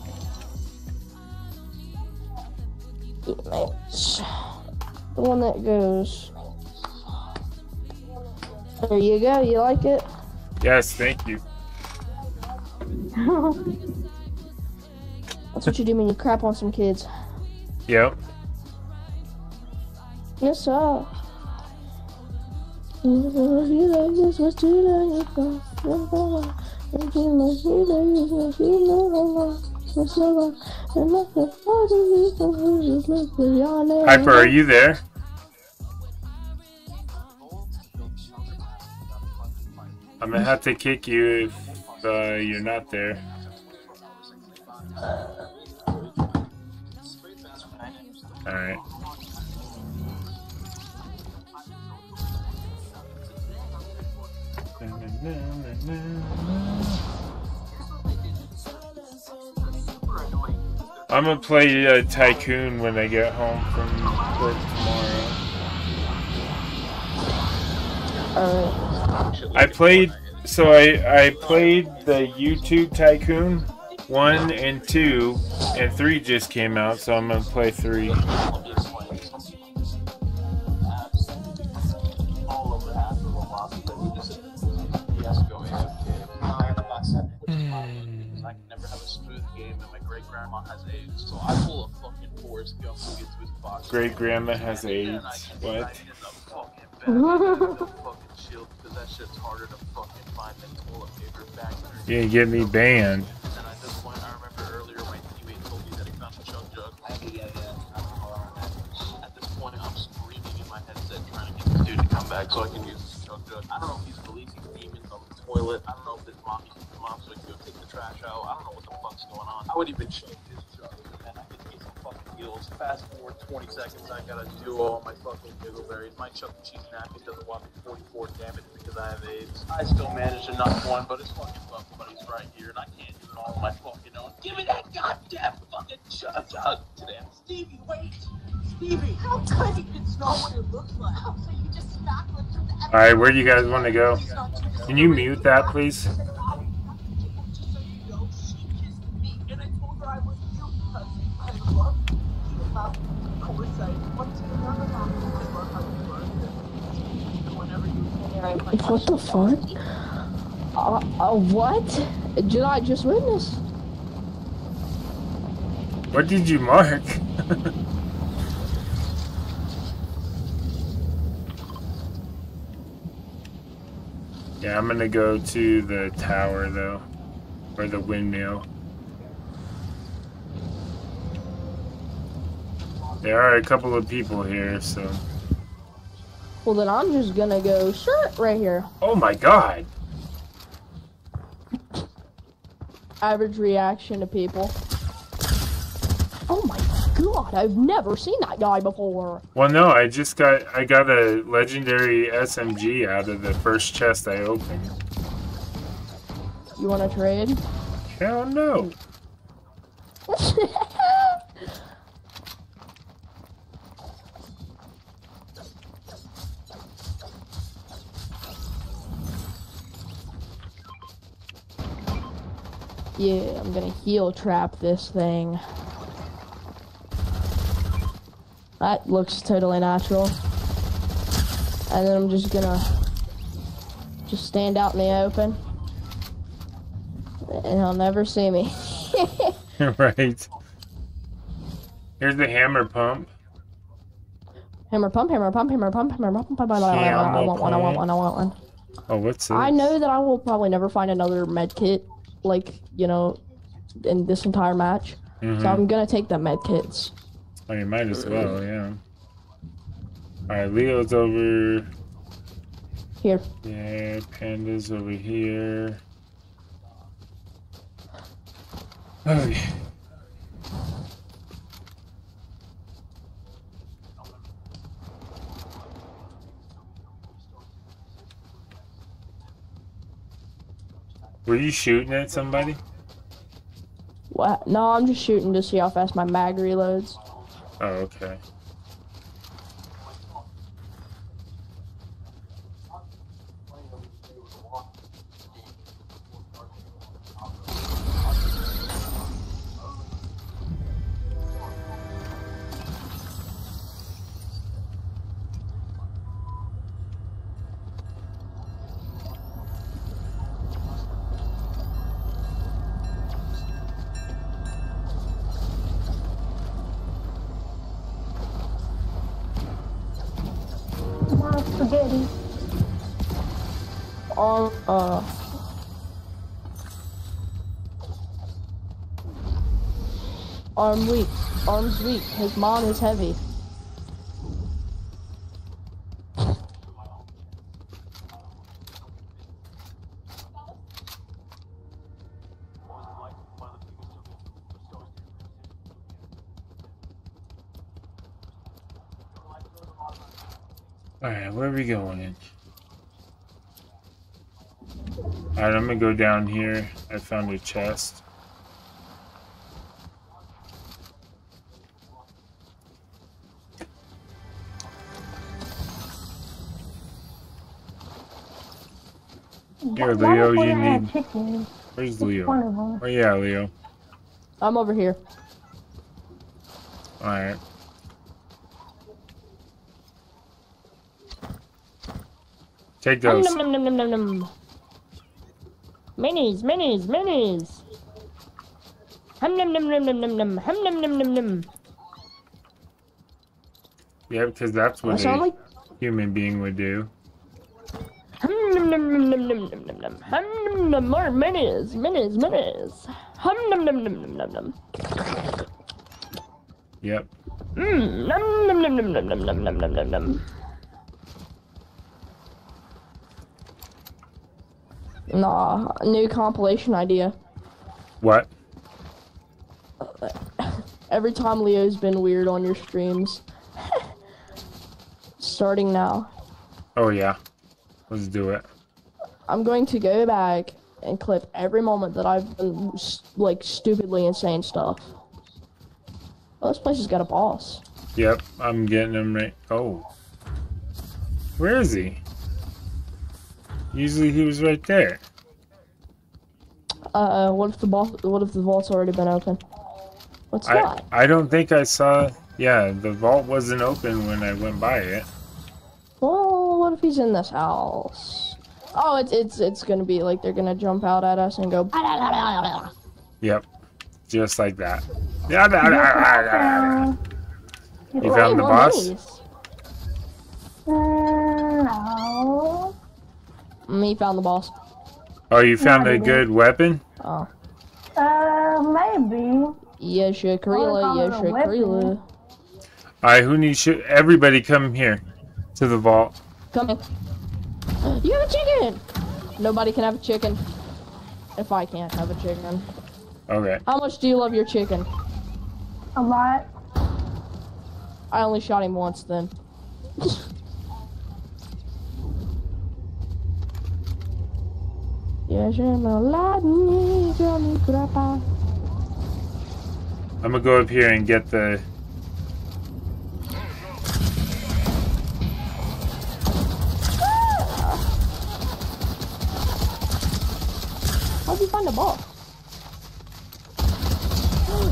Speaker 2: It's the one that goes. There you go. You like it?
Speaker 3: Yes, thank you.
Speaker 2: That's what you do when you crap on some kids.
Speaker 3: Yep.
Speaker 2: Yes, sir.
Speaker 3: Hyper, are you there? I'm gonna have to kick you if uh, you're not there. Alright. I'm gonna play a Tycoon when I get home from work tomorrow.
Speaker 2: Uh,
Speaker 3: I played, so I, I played the YouTube Tycoon 1 and 2, and 3 just came out, so I'm gonna play
Speaker 8: 3. Grandma has AIDS, so I pull a fucking Forrest Gump to get to his box.
Speaker 3: Great grandma has AIDS. What?
Speaker 8: hide in the fucking back of the fucking shield because that shit's harder to fucking find than toilet paper back there.
Speaker 3: You get me banned.
Speaker 8: And at this point, I remember earlier my teammate told me that he found a chug jug. Yeah, yeah. At this point, I'm screaming in my headset trying to get this dude to come back so I can use this chug jug. I don't know if he's releasing demons on the toilet. I don't know if his mom can come out so he can go take the trash out. I don't know what the fuck's going on. I would even chug his jug and I could get some fucking heals. Fast forward 20 seconds, I gotta do all my fucking giggleberries. My Chuck E. Cheese napkin doesn't want me 44 damage because I have AIDS. I still managed to knock one, but his fucking butt buddy's right here and I can't do it all on my fucking own. Give me that goddamn fucking chug jug today.
Speaker 9: Stevie, wait! Stevie, how does he it's not what it looks like? Oh, so you just smack him from the
Speaker 3: All right, where do you guys want to go? Can you mute that, please?
Speaker 9: Just so you know, she kissed me, and I told her I was you because I love you. Of course, I want to remember that. I love how you are. And whenever you I like
Speaker 2: What the fuck? Uh, uh, what? Did I just witness?
Speaker 3: What did you mark? yeah, I'm gonna go to the tower though, or the windmill. There are a couple of people here, so.
Speaker 2: Well, then I'm just gonna go shirt right here.
Speaker 3: Oh my god!
Speaker 2: Average reaction to people. Oh my god, I've never seen that guy before.
Speaker 3: Well, no, I just got I got a legendary SMG out of the first chest I opened.
Speaker 2: You wanna trade?
Speaker 3: Hell no!
Speaker 2: yeah, I'm gonna heel trap this thing. That looks totally natural. And then I'm just gonna just stand out in the open. And he'll never see me.
Speaker 3: right. Here's the hammer pump.
Speaker 2: hammer pump, hammer pump, hammer pump, hammer pump, pump, pump, I want one, I want one, I want one.
Speaker 3: Oh, what's this?
Speaker 2: I know that I will probably never find another med kit, like, you know, in this entire match.
Speaker 3: Mhm.
Speaker 2: So I'm gonna take the med kits.
Speaker 3: Oh, you might as well, yeah. Alright, Leo's over
Speaker 2: Here.
Speaker 3: Yeah, Panda's over here. Okay. You shooting at somebody?
Speaker 2: What? No, I'm just shooting to see how fast my mag reloads.
Speaker 3: Oh, okay.
Speaker 2: Arm weak. Arms weak. His mon is heavy.
Speaker 3: Alright, where are we going? Alright, I'm gonna go down here. I found a chest. Here, Leo, you need.
Speaker 4: chicken?
Speaker 3: Where's
Speaker 4: One
Speaker 3: Leo? Oh, yeah, Leo.
Speaker 2: I'm over here.
Speaker 3: Alright. Take those.
Speaker 2: num, num, num, num, num, num. Minis, minis, minis. Hum num num num num num num. Hum num num num num.
Speaker 3: Yeah, because that's what
Speaker 2: sound
Speaker 3: a
Speaker 2: like
Speaker 3: human being would do.
Speaker 2: Num num num num num num num num. Hum num num more minis, minis, minis. Hum num num num num num num.
Speaker 3: Yep.
Speaker 2: Mmm, num num num num num num num num num num num. Nah, new compilation idea.
Speaker 3: What?
Speaker 2: Every time Leo's been weird on your streams. Starting now.
Speaker 3: Oh, yeah. Let's do it.
Speaker 2: I'm going to go back and clip every moment that I've been like stupidly insane stuff. Oh, this place has got a boss.
Speaker 3: Yep, I'm getting him right. Oh. Where is he? Usually he was right there.
Speaker 2: Uh, uh, what if the boss? What if the vault's already been open? What's
Speaker 3: I,
Speaker 2: that?
Speaker 3: I don't think I saw. Yeah, the vault wasn't open when I went by it.
Speaker 2: Well, what if he's in this house? Oh, it's it's it's gonna be like they're gonna jump out at us and go.
Speaker 3: Yep. Just like that. Yeah. You found the
Speaker 2: More
Speaker 3: boss?
Speaker 2: minis.
Speaker 4: Mm, no.
Speaker 2: Mm, he found the boss.
Speaker 3: Oh, you found
Speaker 4: I
Speaker 3: a
Speaker 4: didn't.
Speaker 3: good weapon?
Speaker 2: Oh,
Speaker 4: Uh, maybe.
Speaker 2: yes, Shakrila, yes,
Speaker 4: it's not a weapon.
Speaker 2: Shakrila.
Speaker 3: Alright, who needs shit? Everybody come here. To the vault.
Speaker 2: Come in. You have a chicken! Nobody can have a chicken. If I can't have a chicken.
Speaker 3: Okay.
Speaker 2: How much do you love your chicken?
Speaker 4: A lot.
Speaker 2: I only shot him once then. Yes, I'm a Latin, Johnny Grappa.
Speaker 3: I'm gonna go up here and get the.
Speaker 2: The ball?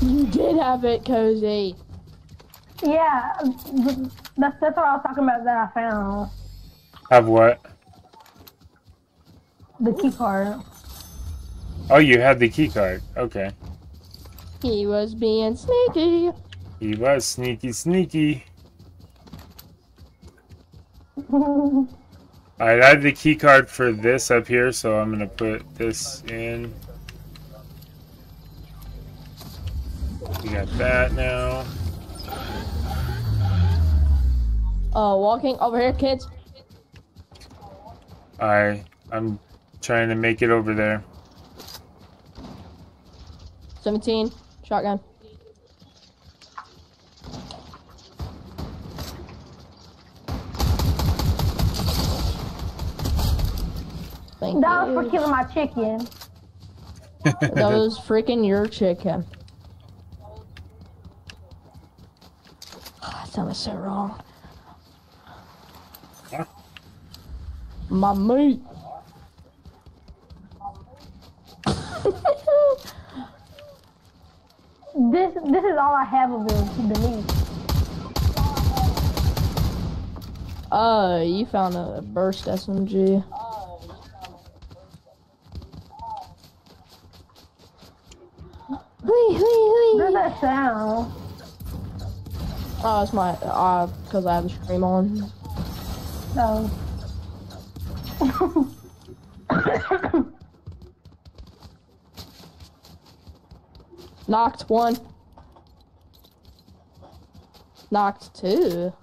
Speaker 2: You did have it, Cozy.
Speaker 4: Yeah, that's that's what I was talking about that I found.
Speaker 3: Have what?
Speaker 4: The key card.
Speaker 3: Oh, you had the key card. Okay.
Speaker 2: He was being sneaky.
Speaker 3: He was sneaky, sneaky. Alright, I have the key card for this up here, so I'm gonna put this in. We got that now.
Speaker 2: Uh, walking over here, kids.
Speaker 3: I I'm trying to make it over there.
Speaker 2: 17, shotgun. Thank
Speaker 4: That
Speaker 2: you.
Speaker 4: was for killing my chicken.
Speaker 2: That was freaking your chicken. That sounded so wrong.
Speaker 3: Huh?
Speaker 2: My meat.
Speaker 4: This this is all I have of it. The meat.
Speaker 2: uh, you found a burst SMG. Hui, hui, hui.
Speaker 4: What that sound?
Speaker 2: Oh, it's my, uh, because I have the stream on.
Speaker 4: No.
Speaker 2: Knocked one. Knocked two.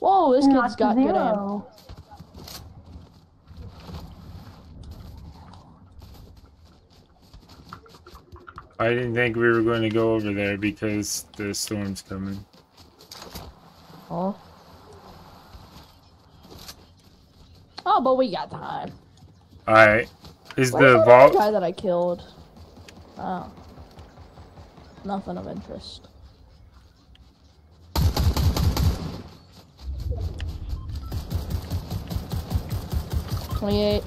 Speaker 2: Whoa, this kid's got good aim.
Speaker 4: zero.
Speaker 3: I didn't think we were going to go over there because the storm's coming.
Speaker 2: Oh. Oh, but we got time.
Speaker 3: Alright. Is
Speaker 2: Where's
Speaker 3: the vault?
Speaker 2: guy that I killed? Oh. Nothing of interest. Twenty-eight.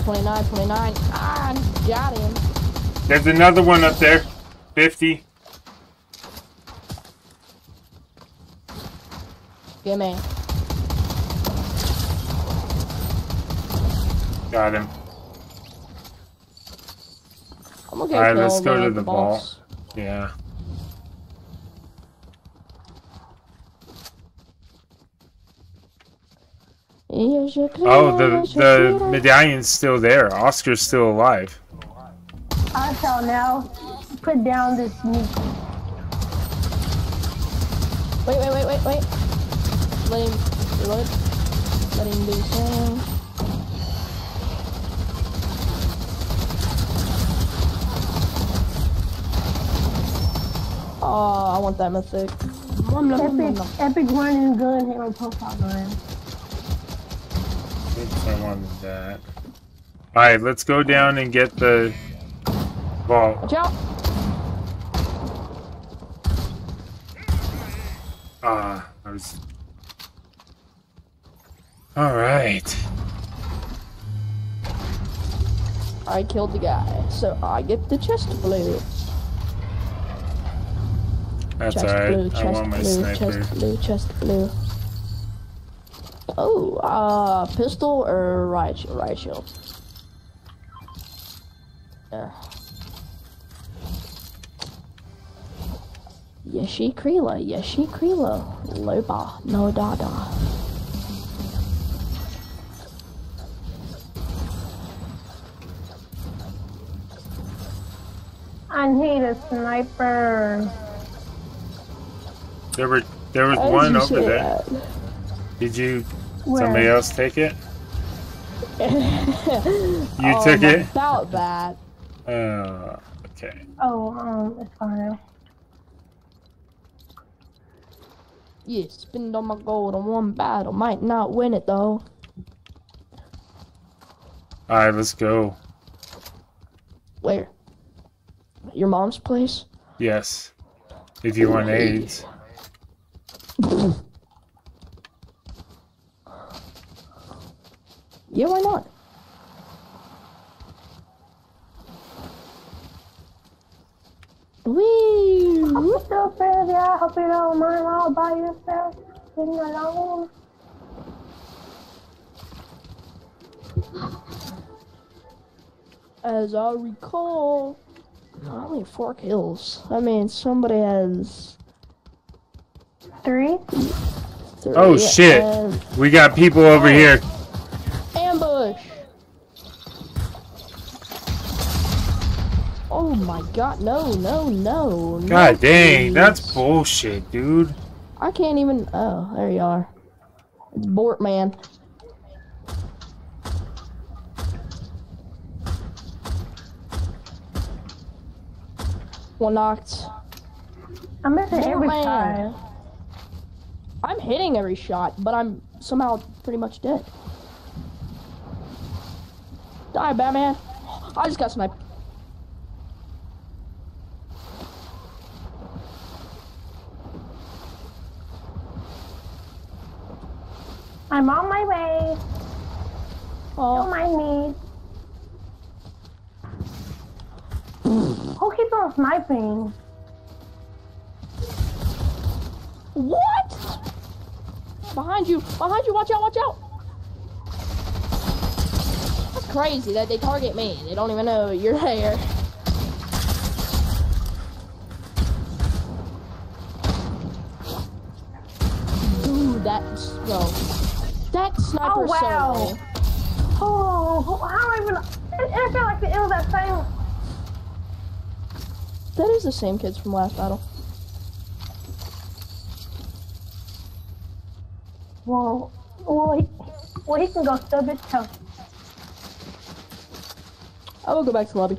Speaker 2: Twenty-nine, twenty-nine. Ah, got him.
Speaker 3: There's another one up there. 50.
Speaker 2: Gimme.
Speaker 3: Got him.
Speaker 2: I'm gonna
Speaker 3: Alright, let's go to the vault. Yeah. Oh, the the medallion's still there. Oscar's still alive.
Speaker 4: I shall now put down this meat.
Speaker 2: Wait, wait, wait, wait, wait. Let him reload. Let him do his thing. Oh, I want that mythic. Nom, nom, nom, nom,
Speaker 4: Epic,
Speaker 2: nom.
Speaker 4: epic running gun hero profile gun.
Speaker 3: Oops, I wanted that. Alright, let's go down and get the vault.
Speaker 2: Watch out!
Speaker 3: Ah, I was. Alright.
Speaker 2: I killed the guy, so I get the chest blue.
Speaker 3: That's
Speaker 2: chest
Speaker 3: alright.
Speaker 2: blue,
Speaker 3: I want my
Speaker 2: blue,
Speaker 3: sniper.
Speaker 2: chest blue, chest blue. Oh, uh, pistol or riot shield? Riot shield. Yeah. Yeshi Krila, Yeshi Krila, Loba, no dada.
Speaker 4: I need a sniper.
Speaker 3: There were there was
Speaker 2: How
Speaker 3: one over there.
Speaker 2: that?
Speaker 3: Did you
Speaker 4: Where?
Speaker 3: somebody else take it? You
Speaker 2: Oh,
Speaker 3: took it?
Speaker 2: About that.
Speaker 3: Uh okay.
Speaker 4: Oh, um, it's fine.
Speaker 2: Yeah, spend all my gold on one battle. Might not win it though.
Speaker 3: Alright, let's go.
Speaker 2: Where? Your mom's place?
Speaker 3: Yes. If you want AIDS.
Speaker 2: Yeah, why not? Wee!
Speaker 4: What's up, baby? I hope you don't mind all by yourself. Sitting alone.
Speaker 2: As I recall, only four kills. I mean, somebody has
Speaker 4: Three?
Speaker 2: three.
Speaker 3: Oh shit.
Speaker 2: and
Speaker 3: We got people over here.
Speaker 2: ambush! Oh my god, no, no, no. no,
Speaker 3: God dang,
Speaker 2: please.
Speaker 3: that's bullshit, dude.
Speaker 2: I can't even. Oh, there you are. It's Bort Man. One knocked.
Speaker 4: I'm missing
Speaker 2: Never
Speaker 4: every
Speaker 2: mind.
Speaker 4: time.
Speaker 2: I'm hitting every shot, but I'm somehow pretty much dead. Die, Batman. I just got sniped.
Speaker 4: I'm on my way. Oh. Don't
Speaker 2: Oh,
Speaker 4: mind me. Who keeps on sniping?
Speaker 2: what? Behind you! Behind you! Watch out! Watch out! That's crazy that they target me. They don't even know you're there. Dude, that's bro. That sniper
Speaker 4: Oh, wow.
Speaker 2: so.
Speaker 4: Oh, I don't even. It, it felt like it was that same.
Speaker 2: That is the same kids from last battle.
Speaker 4: Well, well, he, well, he can go stub his toe.
Speaker 2: I will go back to lobby.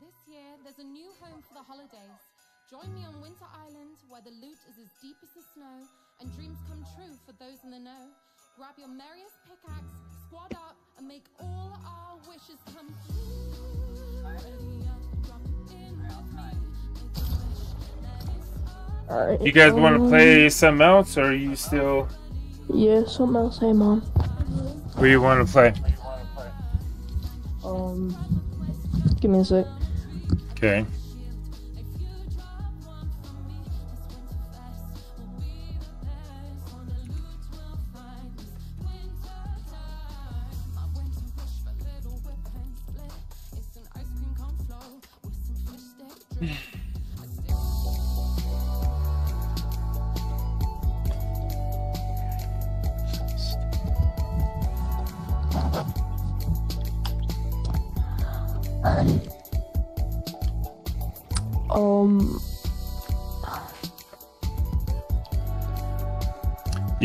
Speaker 1: This year home for the holidays. Join me on Winter Island, where the loot is as deep as the snow, and dreams come true for those in the know. Grab your merriest pickaxe, squad up, and make all our wishes come true. Ready up, drop in with me. Make a wish, let it start.
Speaker 2: Alright.
Speaker 3: You guys want to play something else, or are you still?
Speaker 2: Yeah, something else. Hey, mom.
Speaker 3: What do you want to play?
Speaker 2: Um, give me a sec.
Speaker 3: Okay.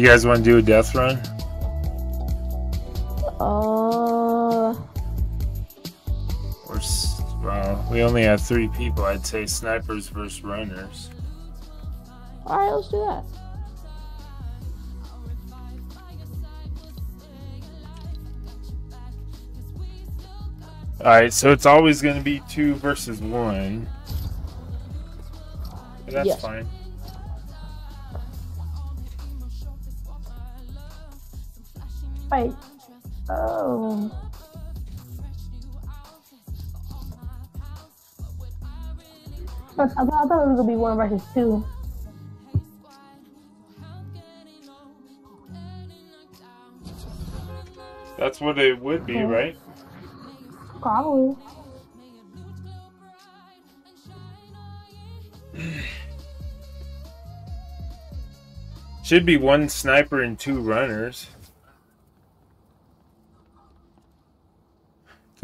Speaker 3: You guys want to do a death run?
Speaker 2: uh,
Speaker 3: Or well, we only have three people. I'd say snipers versus runners.
Speaker 2: alright, let's do that.
Speaker 3: All right, so it's always going to be two versus one. But that's
Speaker 2: Yes.
Speaker 3: fine.
Speaker 4: Wait. Oh. I, thought, I thought it was gonna be one versus two.
Speaker 3: That's what it would be,
Speaker 4: Okay.
Speaker 3: right?
Speaker 4: Probably.
Speaker 3: Should be one sniper and two runners.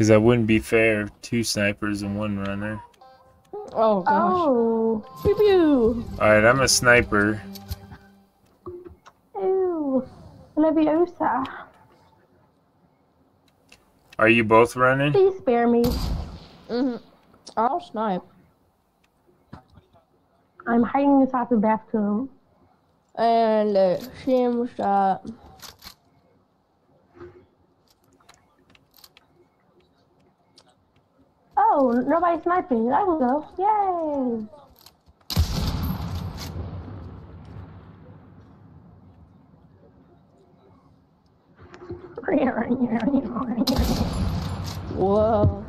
Speaker 3: Because that wouldn't be fair. Two snipers and one runner.
Speaker 2: Oh gosh.
Speaker 4: Oh.
Speaker 2: Pew pew.
Speaker 3: Alright, I'm a sniper.
Speaker 4: Ew. Leviosa.
Speaker 3: Are you both running?
Speaker 4: Please spare me.
Speaker 2: Mm-hmm. I'll snipe.
Speaker 4: I'm hiding inside the bathroom.
Speaker 2: And uh, shim shot.
Speaker 4: Oh, nobody's sniping. I will go. Yay.
Speaker 2: Whoa.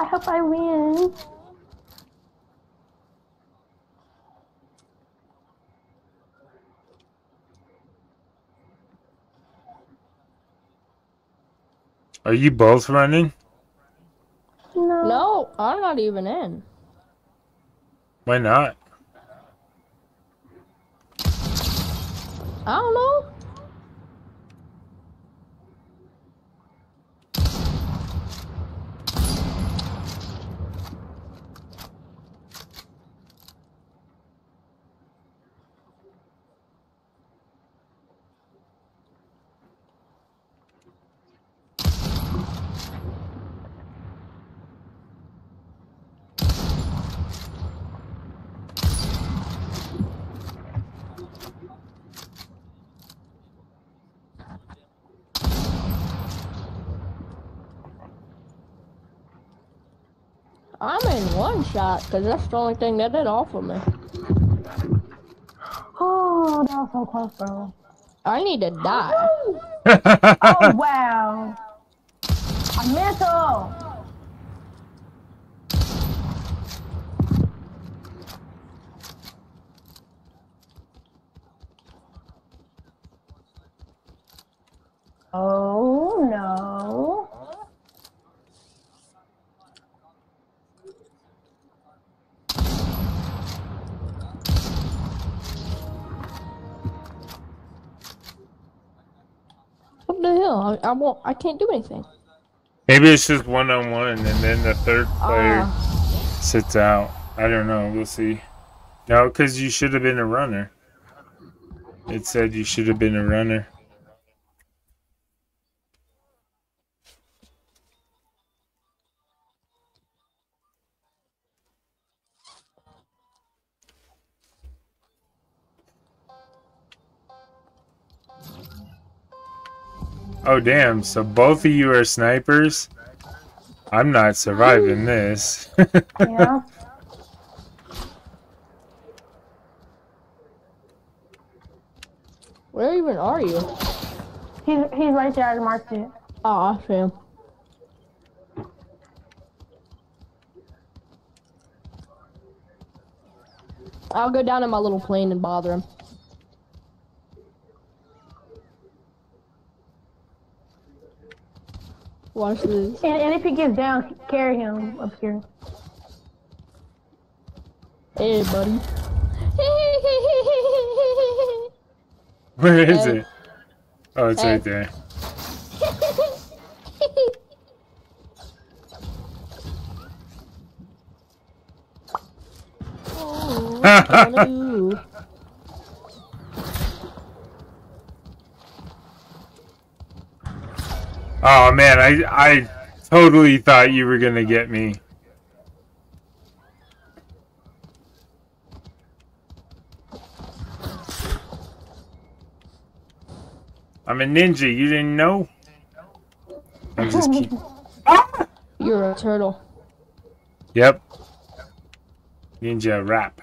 Speaker 4: I hope I win.
Speaker 3: Are you both running?
Speaker 4: No.
Speaker 2: No, I'm not even in.
Speaker 3: Why not?
Speaker 2: I don't know. I'm in one shot because that's the only thing that did offer me.
Speaker 4: Oh, that was so close, bro.
Speaker 2: I need to die.
Speaker 4: Oh, wow. A mental.
Speaker 2: I, I won't. I can't do anything.
Speaker 3: Maybe it's just one on one, and then the third player
Speaker 2: Ah.
Speaker 3: sits out. I don't know. We'll see. No, because you should have been a runner. It said you should have been a runner. Oh damn, so both of you are snipers? I'm not surviving hmm. this.
Speaker 4: Yeah.
Speaker 2: Where even are you?
Speaker 4: he's he's right there. I marked it.
Speaker 2: Oh, I see him. I'll go down in my little plane and bother him. Watch this.
Speaker 4: And, and if he gets down, carry him up here.
Speaker 2: Hey, buddy.
Speaker 3: Where is
Speaker 2: Hey.
Speaker 3: it? Oh, it's
Speaker 2: Hey.
Speaker 3: right there.
Speaker 2: Oh, what you gonna do?
Speaker 3: Oh man, I I totally thought you were gonna get me. I'm a ninja. You didn't know? I'm just keep.
Speaker 2: You're a turtle.
Speaker 3: Yep. Ninja rap.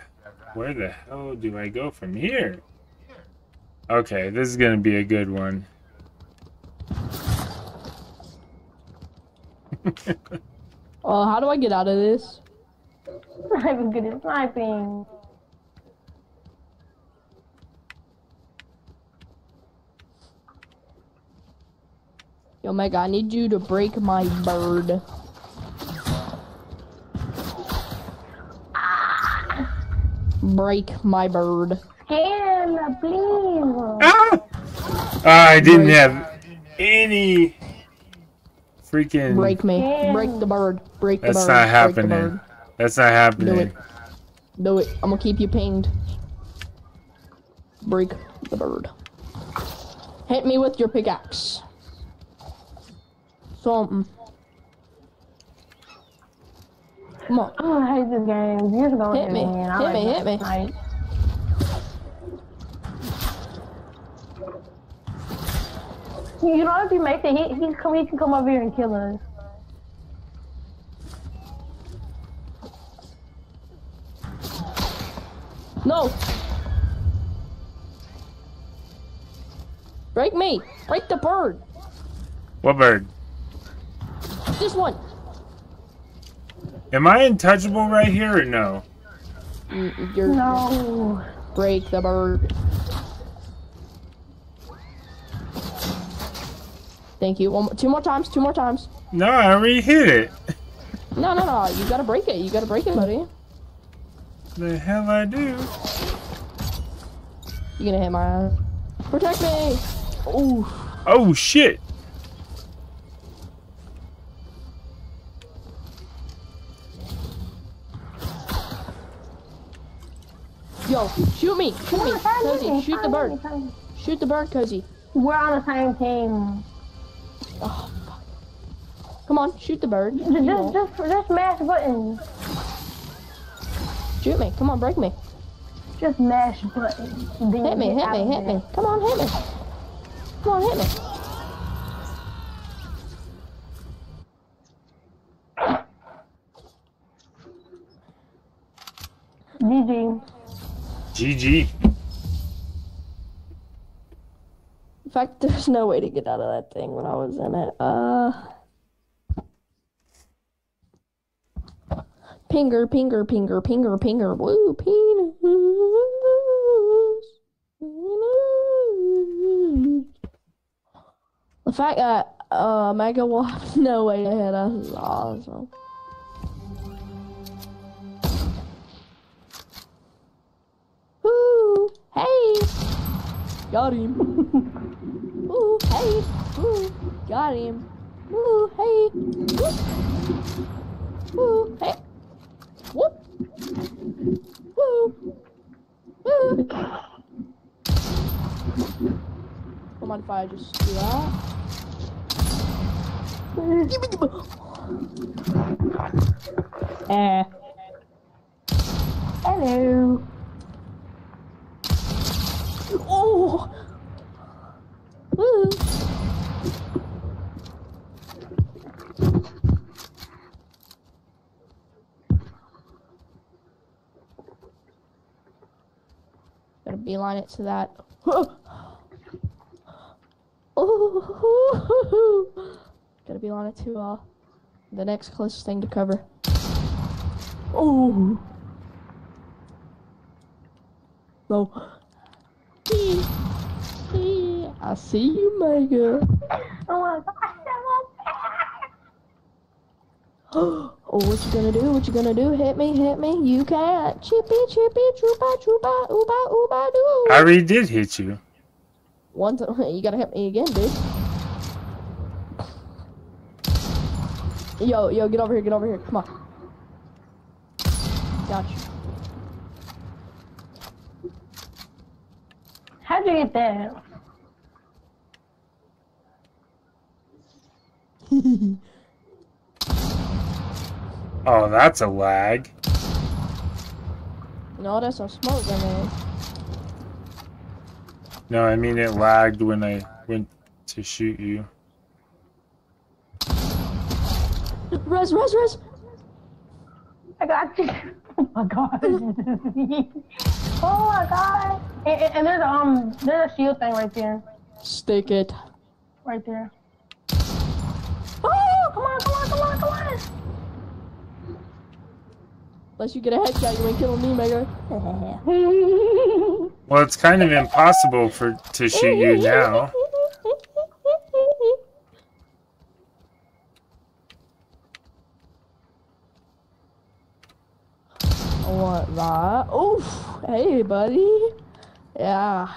Speaker 3: Where the hell do I go from here? Okay, this is gonna be a good one.
Speaker 2: Uh, how do I get out of this?
Speaker 4: I'm good at sniping.
Speaker 2: Yo, Mega, I need you to break my bird. Break my bird.
Speaker 4: Scan, please.
Speaker 3: Ah! I didn't
Speaker 2: Break.
Speaker 3: have any freaking.
Speaker 2: Break me. Break the bird. Break the
Speaker 3: That's
Speaker 2: bird.
Speaker 3: not happening. That's not happening.
Speaker 2: Do it. Do it. I'm gonna keep you pinged. Break the bird. Hit me with your pickaxe. Something. Come on.
Speaker 4: Oh, I hate this game. You're going
Speaker 2: Hit
Speaker 4: to
Speaker 2: me.
Speaker 4: win. I
Speaker 2: Hit
Speaker 4: like
Speaker 2: me,
Speaker 4: that
Speaker 2: hit me.
Speaker 4: You know, if you make it, he, he, can come, he can come over here and kill us.
Speaker 2: No. Break me. Break the bird.
Speaker 3: What bird?
Speaker 2: This one.
Speaker 3: Am I untouchable right here or no?
Speaker 2: Mm, You're
Speaker 4: No.
Speaker 2: break the bird. Thank you. One, more- two more times. Two more times.
Speaker 3: No, I already hit it.
Speaker 2: No, no, no. You gotta break it. You gotta break it, buddy.
Speaker 3: The hell I do?
Speaker 2: You gonna hit my ass. Protect me. Ooh.
Speaker 3: Oh shit!
Speaker 2: Yo, shoot me. Shoot me.
Speaker 4: Come on, try me,
Speaker 2: Cozy, shoot the bird.
Speaker 4: try.
Speaker 2: Shoot the bird, Cozy.
Speaker 4: We're on the same team.
Speaker 2: Oh, fuck. Come on, shoot the bird.
Speaker 4: Just, just, just, just mash buttons.
Speaker 2: Shoot me. Come on, break me.
Speaker 4: Just mash buttons.
Speaker 2: Hit me, hit me, hit me. Come on, hit me. Come on, hit me.
Speaker 4: GG.
Speaker 3: GG.
Speaker 2: In fact, there's no way to get out of that thing when I was in it. Uh. Pinger, pinger, pinger, pinger, pinger. Penis. Penis. The fact that uh, Mega will have no way to hit us is awesome. Got him. Ooh, hey. Ooh, got him. Ooh, hey. Ooh, Ooh hey. Whoop. Woo. Woo. Don't mind if I just do that. Eh.
Speaker 4: Hello.
Speaker 2: Oh. Woo. Gotta beeline it to that. Oh. Gotta beeline it to uh the next closest thing to cover. Oh. No. Hee. Hee. I see you, Mega.
Speaker 4: Oh my gosh,
Speaker 2: Oh, what you gonna do? What you gonna do? Hit me, hit me. You can't. Chippy, chippy, troopa, troopa, ooba, ooba, doo.
Speaker 3: I already did hit you.
Speaker 2: One time, you gotta hit me again, dude. Yo, yo, get over here, get over here. Come on. Got
Speaker 4: How'd you get that?
Speaker 3: Oh, that's a lag.
Speaker 2: No, that's a smoke grenade.
Speaker 3: No, I mean it lagged when I went to shoot you.
Speaker 2: Res, res, res.
Speaker 4: I got you. Oh my god. oh my god. And, and- and there's um there's a shield thing right there.
Speaker 2: Stick it.
Speaker 4: Right there. Oh, come on, come on, come on, come on.
Speaker 2: Unless you get a headshot, you ain't killing me, Mega.
Speaker 3: Well, it's kind of impossible for to shoot you now.
Speaker 2: I want that. Oof. Hey, buddy. Yeah.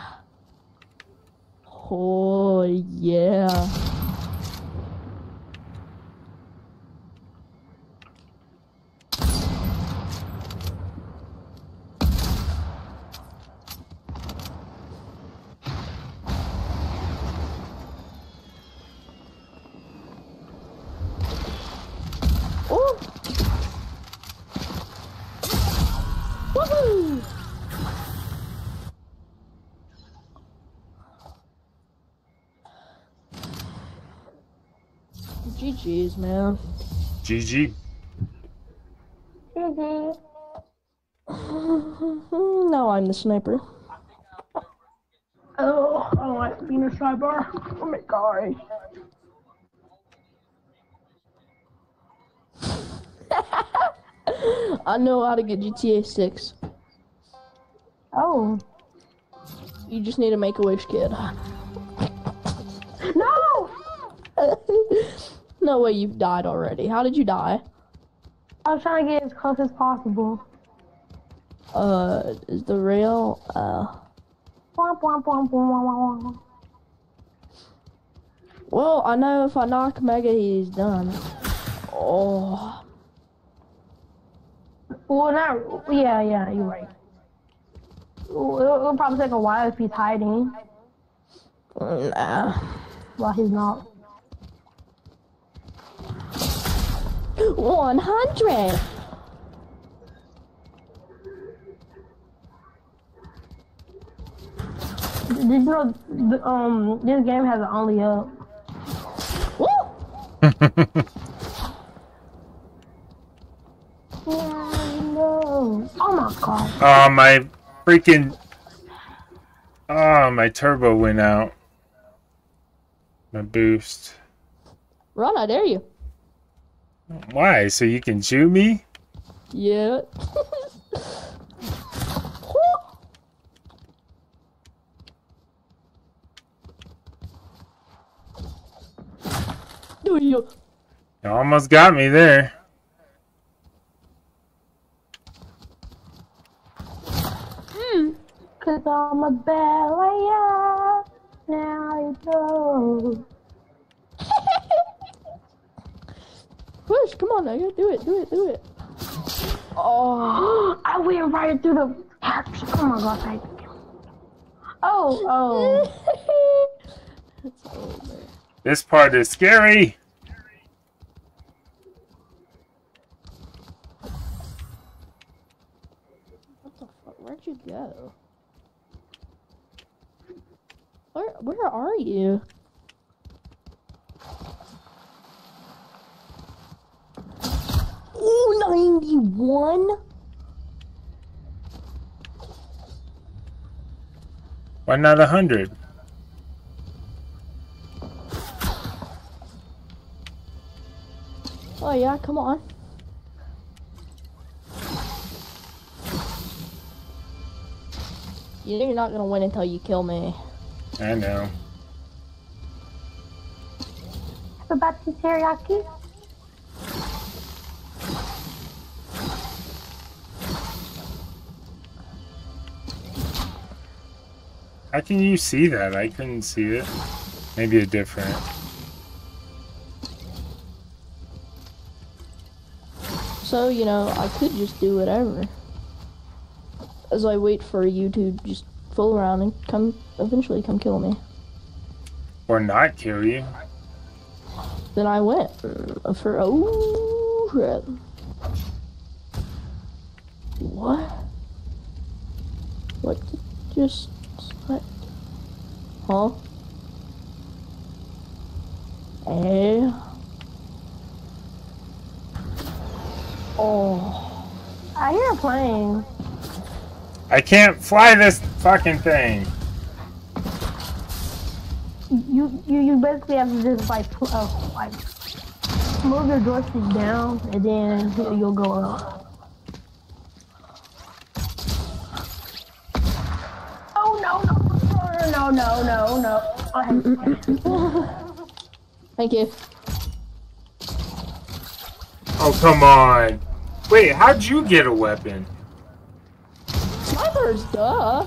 Speaker 2: Oh, yeah. Ooh. Woohoo! GG's, man.
Speaker 3: GG.
Speaker 4: GG. Mm-hmm.
Speaker 2: now I'm the sniper.
Speaker 4: Oh, I don't like being a sniper. Oh my god.
Speaker 2: I know how to get GTA 6.
Speaker 4: Oh.
Speaker 2: You just need to make a wish, kid.
Speaker 4: No!
Speaker 2: no way you've died already. How did you die?
Speaker 4: I was trying to get as close as possible.
Speaker 2: Uh, is the rail, uh, well, I know if I knock Mega, he's done. Oh,
Speaker 4: Well, not. Yeah, yeah, you're right. It'll, it'll probably take a while if he's hiding.
Speaker 2: nah.
Speaker 4: Well, he's not.
Speaker 2: 100!
Speaker 4: Did you know the, um this game has an only up?
Speaker 2: Woo!
Speaker 4: No. Oh my god.
Speaker 3: Oh, my freaking. Oh, my turbo went out. My boost.
Speaker 2: Run, I dare you.
Speaker 3: Why? So you can chew me?
Speaker 2: Yeah. Do you?
Speaker 3: You almost got me there. Hmm.
Speaker 4: Cause I'm a bad liar. Now it goes.
Speaker 2: Push, come on, nigga. Do it, do it, do it. Oh.
Speaker 4: I went right through the caps. Oh my god, thank you. Oh, oh.
Speaker 2: it's over.
Speaker 3: This part is scary.
Speaker 2: What the fuck? Where'd you go? Where where are you? Ooh, 91?
Speaker 3: Why not a hundred?
Speaker 2: Oh yeah, come on. You know you're not gonna win until you kill me.
Speaker 3: I know.
Speaker 4: About the teriyaki?
Speaker 3: How can you see that? I couldn't see it. Maybe a different.
Speaker 2: So, you know, I could just do whatever. As I wait for you to just fool around and come, eventually come kill me.
Speaker 3: Or not kill you.
Speaker 2: Then I went for, oh, crap. What? What just? Huh? Eh? Oh.
Speaker 4: I hear a plane.
Speaker 3: I can't fly this fucking thing.
Speaker 4: You you you basically have to just like uh, like move your joystick down and then you'll go up. Oh no no no no! I
Speaker 2: Thank you.
Speaker 3: Oh, come on. Wait, how'd you get a weapon?
Speaker 2: Snipers, duh.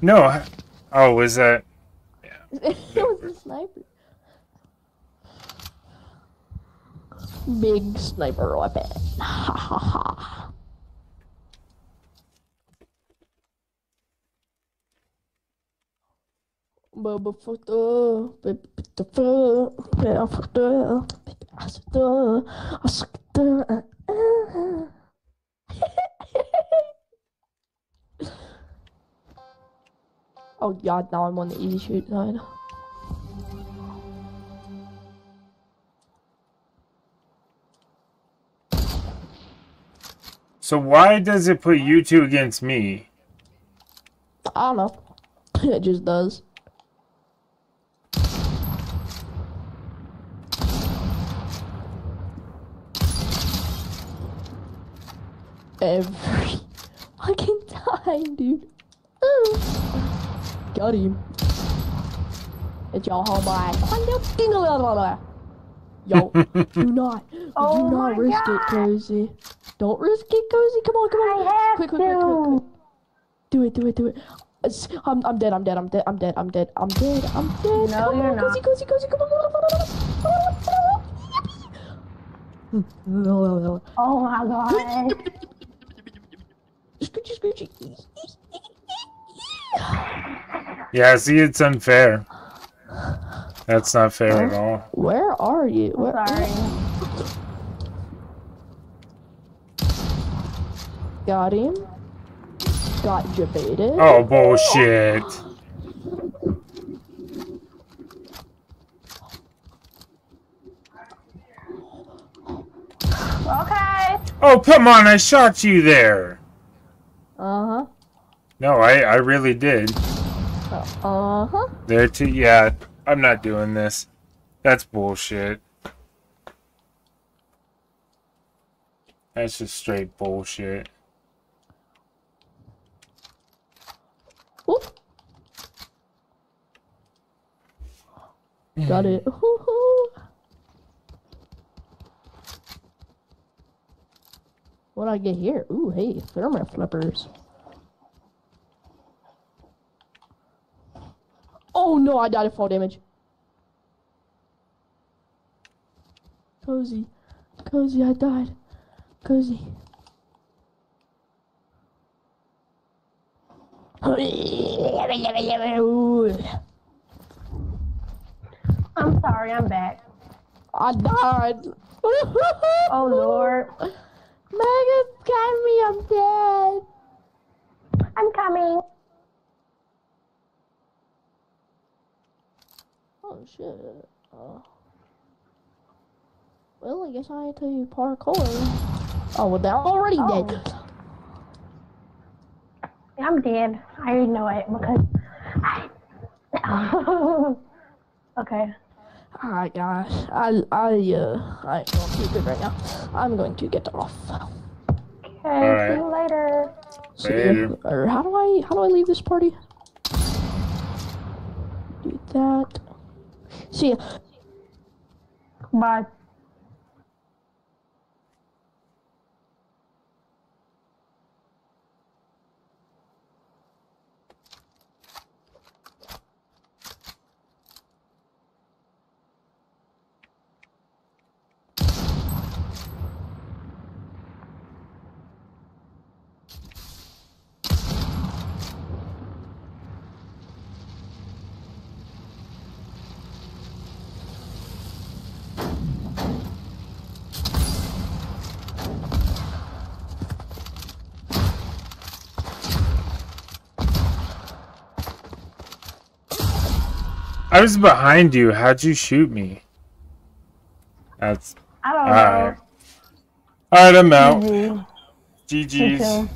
Speaker 3: No. Oh, was that. Yeah.
Speaker 2: it was a sniper. Big sniper weapon. Ha ha ha. Bubba foto, baby the fur, yeah, foto, baby I said, I said, Ah. Oh god, now I'm on the easy shoot side.
Speaker 3: So why does it put you two against me?
Speaker 2: I don't know. it just does. Every fucking time, dude. Ooh. Got him. It's your homeboy. Yo, do not,
Speaker 4: Oh
Speaker 2: do not risk it, cozy. Don't risk it, cozy. Come on, come on.
Speaker 4: I have
Speaker 2: quick, quick, quick, quick, quick. Do it, do it, do it. It's- I'm, I'm dead, I'm dead, I'm dead, I'm dead, I'm dead, I'm dead, I'm dead.
Speaker 4: No,
Speaker 2: come
Speaker 4: you're
Speaker 2: on, cozy,
Speaker 4: not.
Speaker 2: cozy, cozy, come on.
Speaker 4: Oh my god!
Speaker 2: Scoochie, scoochie.
Speaker 3: Yeah, see, it's unfair. That's not fair at all.
Speaker 2: Where are you? Where?
Speaker 4: Sorry.
Speaker 2: Got him. Got debated.
Speaker 3: Oh, bullshit.
Speaker 4: Okay.
Speaker 3: Oh, come on, I shot you there.
Speaker 2: Uh huh.
Speaker 3: No, I, I really did.
Speaker 2: Uh huh.
Speaker 3: There too, yeah, I'm not doing this. That's bullshit. That's just straight bullshit.
Speaker 2: Whoop. Got it. What I get here? Ooh, hey, thermal flippers. Oh no, I died of fall damage. Cozy. Cozy, I died. Cozy.
Speaker 4: I'm sorry, I'm back.
Speaker 2: I died.
Speaker 4: Oh lord.
Speaker 2: Megan got me, I'm dead.
Speaker 4: I'm coming.
Speaker 2: Oh shit. Oh. Well, I guess I had to parkour. Oh, well, they're already
Speaker 4: Oh.
Speaker 2: dead.
Speaker 4: I'm dead. I already know it because I. okay.
Speaker 2: Alright, guys. I, I, uh, I ain't going too good right now. I'm going to get off.
Speaker 4: Okay.
Speaker 3: Alright.
Speaker 4: See you later.
Speaker 2: See
Speaker 3: Later.
Speaker 2: you- Or how do I, how do I leave this party? Do that. See ya.
Speaker 4: Bye.
Speaker 3: I was behind you. How'd you shoot me? That's
Speaker 4: I don't know.
Speaker 3: Alright, I'm out.
Speaker 4: Mhm. Me
Speaker 3: GG's.